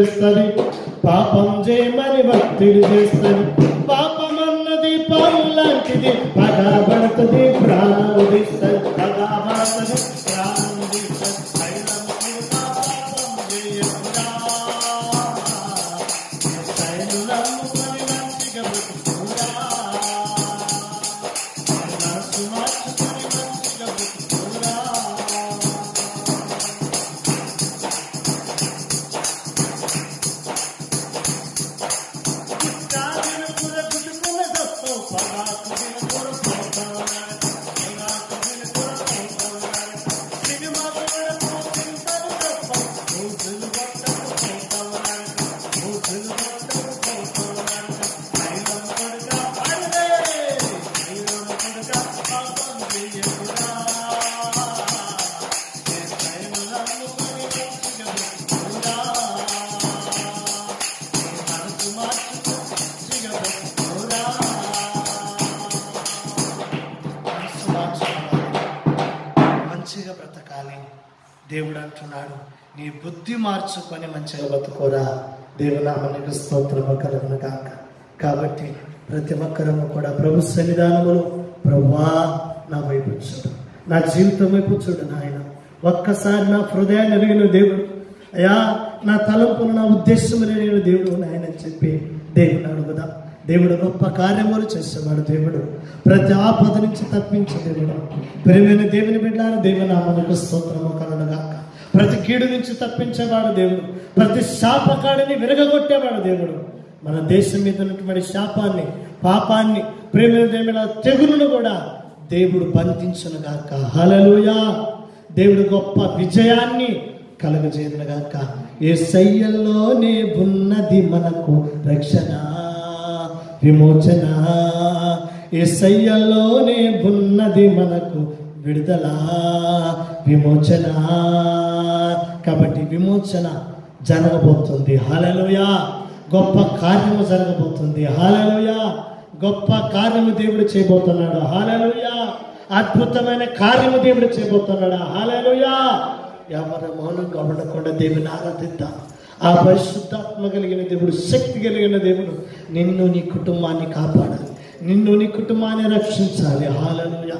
చేస్తుంది పాపం చేయమని భక్తులు చేస్తుంది పాపం అన్నది పాము లాంటిది పగబడుతుంది ప్రాణం ఉదిస్తుంది పగబడుతుంది మార్చుకొని మంచిగా బతుకోరా దేవునామనికి స్తోత్రము కలుగును కాక కాబట్టి ప్రతి ఒక్కరము కూడా ప్రభు సన్నిధానములో ప్రభువా నా వైపు చూడు. నా జీవితం వైపు చూడు నాయన. ఒక్కసారి నా హృదయాన్ని ఎరిగిన దేవుడు అయ్యా నా తలంపులు నా ఉద్దేశం ఎరిగిన దేవుడు నాయన చెప్పి దేవుని అడుగుదా. దేవుడు గొప్ప కార్యములు చేసేవాడు దేవుడు. ప్రతి ఆపద నుంచి తప్పించే దేవుడు. ప్రేమైన దేవుని బిడ్డారు దేవుని నామకు స్తోత్రము కలుగుగాక ప్రతి కీడు నుంచి తప్పించేవాడు దేవుడు. ప్రతి శాపకాడిని విరగగొట్టేవాడు దేవుడు. మన దేశం మీద ఉన్నటువంటి శాపాన్ని పాపాన్ని ప్రేమ తెగులను కూడా దేవుడు బంధించును గాక హలలుయా దేవుడు గొప్ప విజయాన్ని కలుగజేయను గాక ఏ శయ్యల్లోనే ఉన్నది మనకు రక్షణ విమోచన. ఏ శయ్యల్లోనే ఉన్నది మనకు విడుదల విమోచన. కాబట్టి విమోచన జరగబోతుంది. హాలలోయ గొప్ప కార్యము జరగబోతుంది. హాలలోయ గొప్ప కార్యము దేవుడు చేయబోతున్నాడు. హాలలోయ అద్భుతమైన కార్యము దేవుడు చేయబోతున్నాడు. హాలలోయ ఎవరు మౌనంగా ఉండకుండా దేవుని ఆరాధిద్దాం? ఆ పరిశుద్ధాత్మ కలిగిన దేవుడు శక్తి కలిగిన దేవుడు నిన్ను నీ కుటుంబాన్ని కాపాడాలి. నిన్ను నీ కుటుంబాన్ని రక్షించాలి. హాలలోయ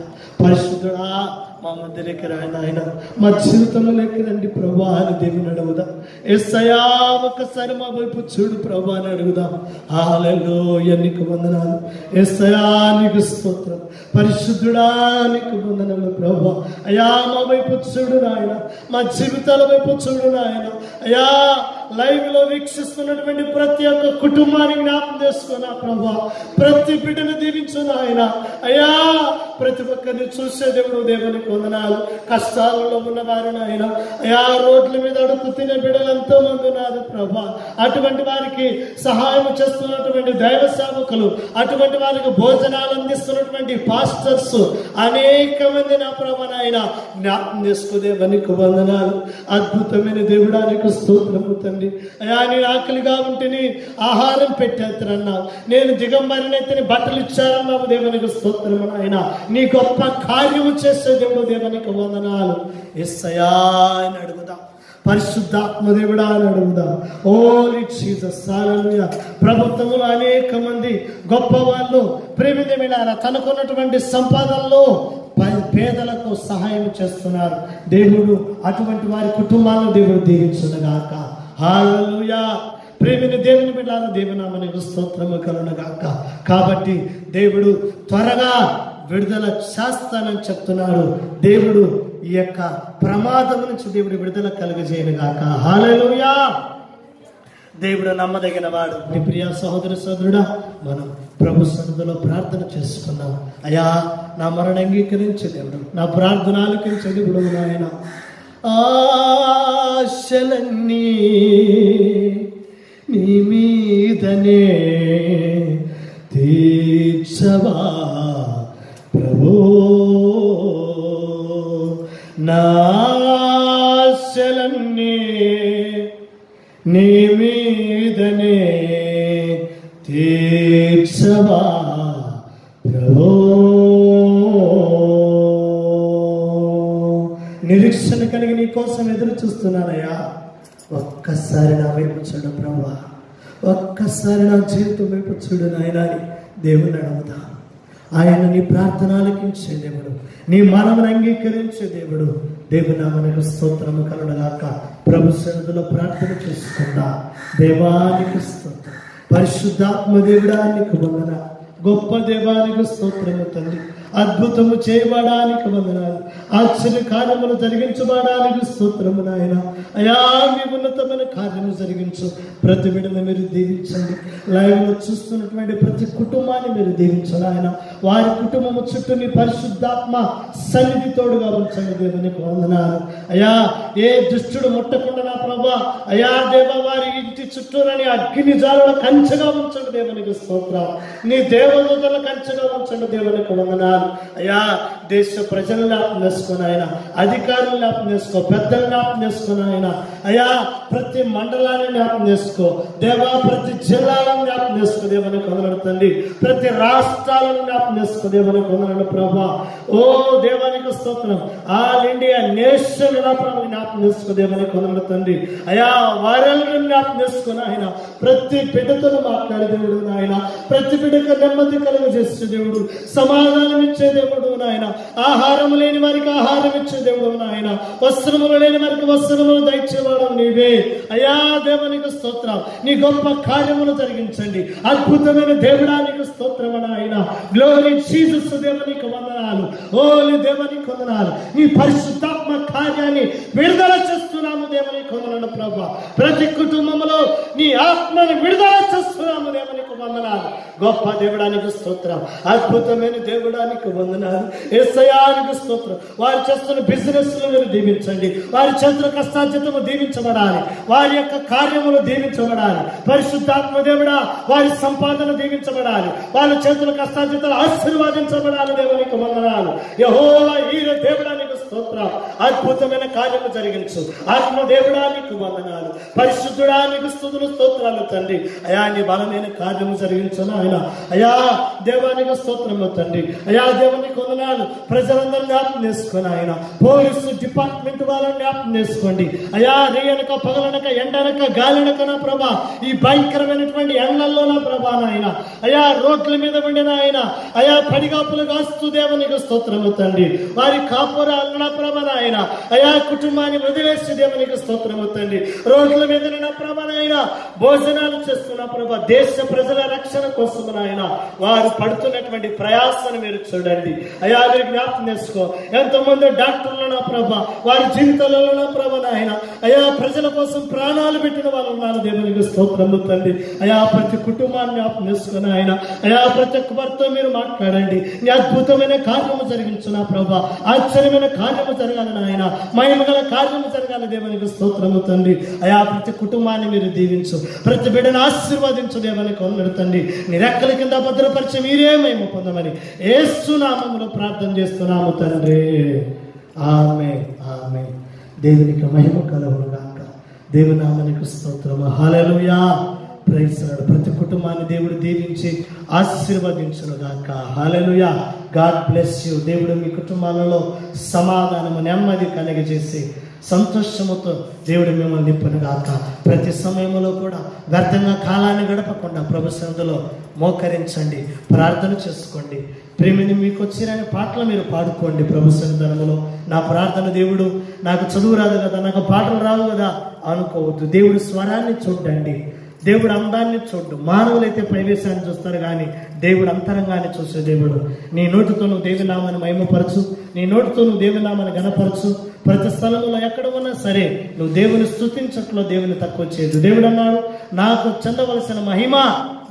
పరిశుద్ధుడా మా మధ్యలోకి రాయన ఆయన మా జీవితంలోకి రండి ప్రభా అని దేవుని అడుగుదా. ఎస్సయా ఒకసారి మా వైపు చూడు ప్రభా అని అడుగుదాం. ఆలలో నీకు వందనాలు. ఎస్సయా నీకు స్తోత్రం. పరిశుద్ధుడా నీకు వందనాలు ప్రభా. అయా మా వైపు చూడు నాయన. మా జీవితాల వైపు చూడు నాయన. అయా లైవ్లో వీక్షిస్తున్నటువంటి ప్రతి ఒక్క కుటుంబాన్ని జ్ఞాపం చేసుకున్నా ప్రభా. ప్రతి బిడ్డను దీవించు నాయన. అయ్యా ప్రతి ఒక్కరిని చూసే దేవుడు దేవుని వందనాలు. కష్టాలలో ఉన్న నాయన ఆ రోడ్ల మీద అడుగు తినే బిడ్డలు ఎంతో మంది ఉన్నారు ప్రభా. అటువంటి వారికి సహాయం చేస్తున్నటువంటి దైవ సేవకులు అటువంటి వారికి భోజనాలు అందిస్తున్నటువంటి పాస్టర్స్ అనేక మంది నా ప్రభా నాయన. జ్ఞాపం చేసుకునే వనికి వందనాలు. అద్భుతమైన దేవుడానికి స్తోత్రము తండ్రి. అయ్యా నేను ఆకలిగా ఉంటేని ఆహారం పెట్టేస్తారన్నా. నేను దిగంబరినైతే బట్టలు ఇచ్చారన్నా దేవునికి స్తోత్రము నాయన. నీ గొప్ప కార్యము చేసే దేవుడు దేవునికి వందనాలు. ఎస్సయా అని అడుగుదా. పరిశుద్ధాత్మ దేవుడా అని అడుగుదా. ఓలీ జీసస్ ప్రభుత్వంలో అనేక మంది గొప్ప వాళ్ళు ప్రేమిదేమిడారా తనకున్నటువంటి సంపాదనలో ప- పేదలకు సహాయం చేస్తున్నారు. దేవుడు అటువంటి వారి కుటుంబాలను దేవుడు దీవించునుగాక. హాలూయా ప్రేమిని దేవుని బిడ్డాల దేవునామని స్తోత్రము కలునగాక కాబట్టి దేవుడు త్వరగా విడుదల చేస్తానని చెప్తున్నాడు. దేవుడు ఈ యొక్క ప్రమాదం నుంచి దేవుడు విడుదల కలుగజేయనుగాక హాలూయా దేవుడు నమ్మదగిన వాడు. నీ ప్రియ సహోదర సోదరుడా మనం ప్రభు సన్నిధిలో ప్రార్థన చేసుకున్నాం అయ్యా నా మరణ అంగీకరించే దేవుడు. నా ప్రార్థన ఆలకించే దేవుడు నాయన. ఆశలన్నీ నీ మీదనే తీర్చవా? ప్రభు నాశలన్నీ నీ మీదనే తీర్చవా? ప్రభు నిరీక్షణ కలిగి నీ కోసం ఎదురు చూస్తున్నానయ్యా. ఒక్కసారి నా వైపు చూడు ప్రభా ఒక్కసారి నా జీవితం వైపు చూడు నాయనా దేవుని అడుగుదా ఆయన నీ ప్రార్థన ఆలకించే దేవుడు. నీ మనమును అంగీకరించే దేవుడు. దేవుని మనకు స్తోత్రము కలుగుగాక ప్రభు సన్నిధిలో ప్రార్థన చేసుకుందా దేవానికి స్తోత్రం. పరిశుద్ధాత్మ దేవుడానికి వందన. గొప్ప దేవానికి స్తోత్రము తండ్రి. అద్భుతము చేయబడానికి వందనాలు. ఆశ్చర్య కార్యములు జరిగించబడానికి స్తోత్రము నాయన. అయా మీ ఉన్నతమైన కార్యము జరిగించు. ప్రతి బిడ్డను మీరు దీవించండి. లైవ్లో చూస్తున్నటువంటి ప్రతి కుటుంబాన్ని మీరు దీవించండి ఆయన వారి కుటుంబము చుట్టూ మీ పరిశుద్ధాత్మ సన్నిధి తోడుగా ఉంచండి దేవునికి వందనాలు. అయా ఏ దుష్టుడు ముట్టకుండా నా ప్రభా. అయా దేవ వారి ఇంటి చుట్టూనని అగ్ని జాలుల కంచెగా ఉంచండి దేవునికి స్తోత్రం నీ దేవదూతల కంచెగా ఉంచండి దేవునికి వందనాలు. అయ్యా దేశ ప్రజలను జ్ఞాపం చేసుకుని ఆయన అధికారులు జ్ఞాపం చేసుకో పెద్దలు జ్ఞాపం చేసుకుని ఆయన. అయ్యా ప్రతి మండలాన్ని జ్ఞాపం చేసుకో దేవా ప్రతి జిల్లాలను జ్ఞాపం చేసుకో దేవుని కొందరుతండి ప్రతి రాష్ట్రాలను జ్ఞాపం చేసుకో దేవుని కొందరు ప్రభా. ఓ దేవానికి స్తోత్రం. ఆల్ ఇండియా నేషన్ ప్రభు జ్ఞాపం చేసుకో దేవుని కొందరు తండ్రి. అయా వారెల్లరూ జ్ఞాపకం చేసుకుని ఆయన ప్రతి బిడ్డతో మాట్లాడే దేవుడు ఆయన ప్రతి బిడ్డకు నెమ్మది కలుగు చేసే దేవుడు. సమాధానం ఇచ్చే దేవుడు నాయన. ఆహారం లేని వారికి ఆహారం ఇచ్చే దేవుడు నాయన. వస్త్రములు లేని వారికి వస్త్రములు దయచేవాడు నీవే. అయా దేవునికి స్తోత్రం. నీ గొప్ప కార్యములు జరిగించండి. అద్భుతమైన దేవుడానికి స్తోత్రం నాయన. గ్లోరీ జీసస్ దేవునికి వందనాలు. ఓలి దేవునికి వందనాలు. నీ పరిశుద్ధాత్మ కార్యాన్ని విడుదల చేస్తున్నాము దేవునికి వందనాలు ప్రభా. ప్రతి కుటుంబంలో నీ ఆత్మని విడుదల చేస్తున్నాము దేవుని వందనాలు. గొప్ప దేవుడానికి స్తోత్రం అద్భుతమైన దేవుడానికి వందనాలు. ఎస్ఐయానికి స్తోత్రం. వారు చేస్తున్న బిజినెస్లు మీరు దీవించండి. వారి చేతుల కష్టార్జితము దీవించబడాలి. వారి యొక్క కార్యములు దీవించబడాలి. పరిశుద్ధాత్మ దేవుడా వారి సంపాదన దీవించబడాలి. వారి చేతుల కష్టార్జితలు ఆశీర్వాదించబడాలి దేవునికి వందనాలు. యహోవా ఈ దేవుడానికి స్తోత్రం. అద్భుతమైన కార్యము జరిగించు. ఆత్మ దేవుడానికి వందనాలు. పరిశుద్ధుడానికి స్థుతులు స్తోత్రాలు తండ్రి. అయాన్ని బలమైన కార్యము జరిగించను ఆయన అయా దేవానికి స్తోత్రము తండ్రి. అయా దేవుని వందనాలు ప్రజలందరూ జ్ఞాపకం చేసుకుని ఆయన పోలీసు డిపార్ట్మెంట్ వాళ్ళని జ్ఞాపకం చేసుకోండి. అయా రేయనక పగలనక ఎండనక గాలినక నా ప్రభా ఈ భయంకరమైనటువంటి ఎండల్లో నా ప్రభా నాయన. అయా రోడ్ల మీద ఉండిన ఆయన అయా పడిగాపులు కాస్తూ దేవునికి స్తోత్రము తండ్రి. వారి కాపురాలు నా ప్రభా నాయన. అయా కుటుంబాన్ని వదిలేసి దేవునికి స్తోత్రము తండ్రి. రోడ్ల మీద నా ప్రభా నాయన భోజనాలు చేస్తున్న ప్రభా దేశ ప్రజల ప్రజల రక్షణ కోసం నాయన వారు పడుతున్నటువంటి ప్రయాసాన్ని మీరు చూడండి. అయ్యా మీరు జ్ఞాపకం చేసుకో. ఎంతో మంది డాక్టర్లు నా ప్రభ వారి జీవితాలలో నా ప్రభ నాయన అయ్యా ప్రజల కోసం ప్రాణాలు పెట్టిన వాళ్ళు ఉన్నారు దేవునికి స్తోత్రము తండ్రి. అయా ప్రతి కుటుంబాన్ని జ్ఞాపకం చేసుకుని ఆయన అయా ప్రతి ఒక్క భర్త మీరు మాట్లాడండి. నీ అద్భుతమైన కార్యము జరిగించు నా ప్రభ. ఆశ్చర్యమైన కార్యము జరగాలి నాయన. మహిమగల కార్యము జరగాలి దేవునికి స్తోత్రము తండ్రి. అయా ప్రతి కుటుంబాన్ని మీరు దీవించు. ప్రతి బిడ్డను ఆశీర్వాదించు దేవునికి కొన్నడు తండ్రి నిరెక్కల కింద భద్రపరిచి మీరే మేము పొందమని ఏసునామములో ప్రార్థన చేస్తున్నాము తండ్రి. ఆమె ఆమె దేవునికి మహిమ కలవును గాక. దేవునామనికి స్తోత్రము. హాలెలూయా ప్రయత్నాడు ప్రతి కుటుంబాన్ని దేవుడు దీవించి ఆశీర్వదించను గాక. హాలెలూయా గాడ్ బ్లెస్ యూ దేవుడు మీ కుటుంబాలలో సమాధానము నెమ్మది కలిగజేసి సంతోషముతో దేవుడు మిమ్మల్ని నింపును గాక ప్రతి సమయంలో కూడా వ్యర్థంగా కాలాన్ని గడపకుండా ప్రభు సందులో మోకరించండి ప్రార్థన చేసుకోండి. ప్రేమిని మీకు వచ్చిన పాటలు మీరు పాడుకోండి ప్రభు సన్నిధానములో నా ప్రార్థన దేవుడు నాకు చదువు రాదు కదా నాకు పాటలు రావు కదా అనుకోవద్దు. దేవుడు స్వరాన్ని చూడండి. దేవుడు అందాన్ని చూడు. మానవులైతే ప్రవేశాన్ని చూస్తారు కానీ దేవుడు అంతరంగాన్ని చూసే దేవుడు. నీ నోటితో నువ్వు దేవునామాన్ని మహిమపరచు. నీ నోటితో నువ్వు దేవునామాన్ని గణపరచు ప్రతి స్థలంలో ఎక్కడ ఉన్నా సరే నువ్వు దేవుని స్థుతించట్లో దేవుని తక్కువ చేయదు. దేవుడు అన్నాడు నాకు చెందవలసిన మహిమ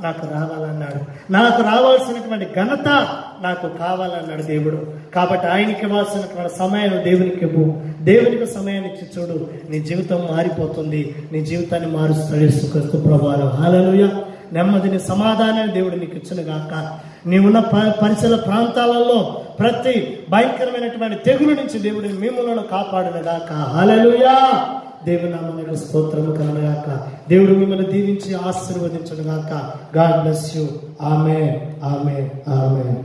నాకు రావాలన్నాడు. నాకు రావాల్సినటువంటి ఘనత నాకు కావాలన్నాడు దేవుడు. కాబట్టి ఆయనకి ఇవ్వాల్సినటువంటి సమయం దేవునికి ఇవ్వు. దేవునికి సమయాన్ని ఇచ్చి చూడు. నీ జీవితం మారిపోతుంది. నీ జీవితాన్ని మారుస్తాడు యేసుక్రీస్తు ప్రభావం హాలలుయ నెమ్మదిని సమాధానాన్ని దేవుడు నీకు ఇచ్చిన గాక. నీవున్న ప- పరిసర ప్రాంతాలలో ప్రతి భయంకరమైనటువంటి తెగులు నుంచి దేవుడిని మిమ్మల్ని కాపాడిన గాక. హాలలుయా దేవుని నామమునకు స్తోత్రము కలగాక దేవుడు మిమ్మల్ని దీవించి ఆశీర్వదించను గాక. God bless you. ఆమె ఆమె ఆమె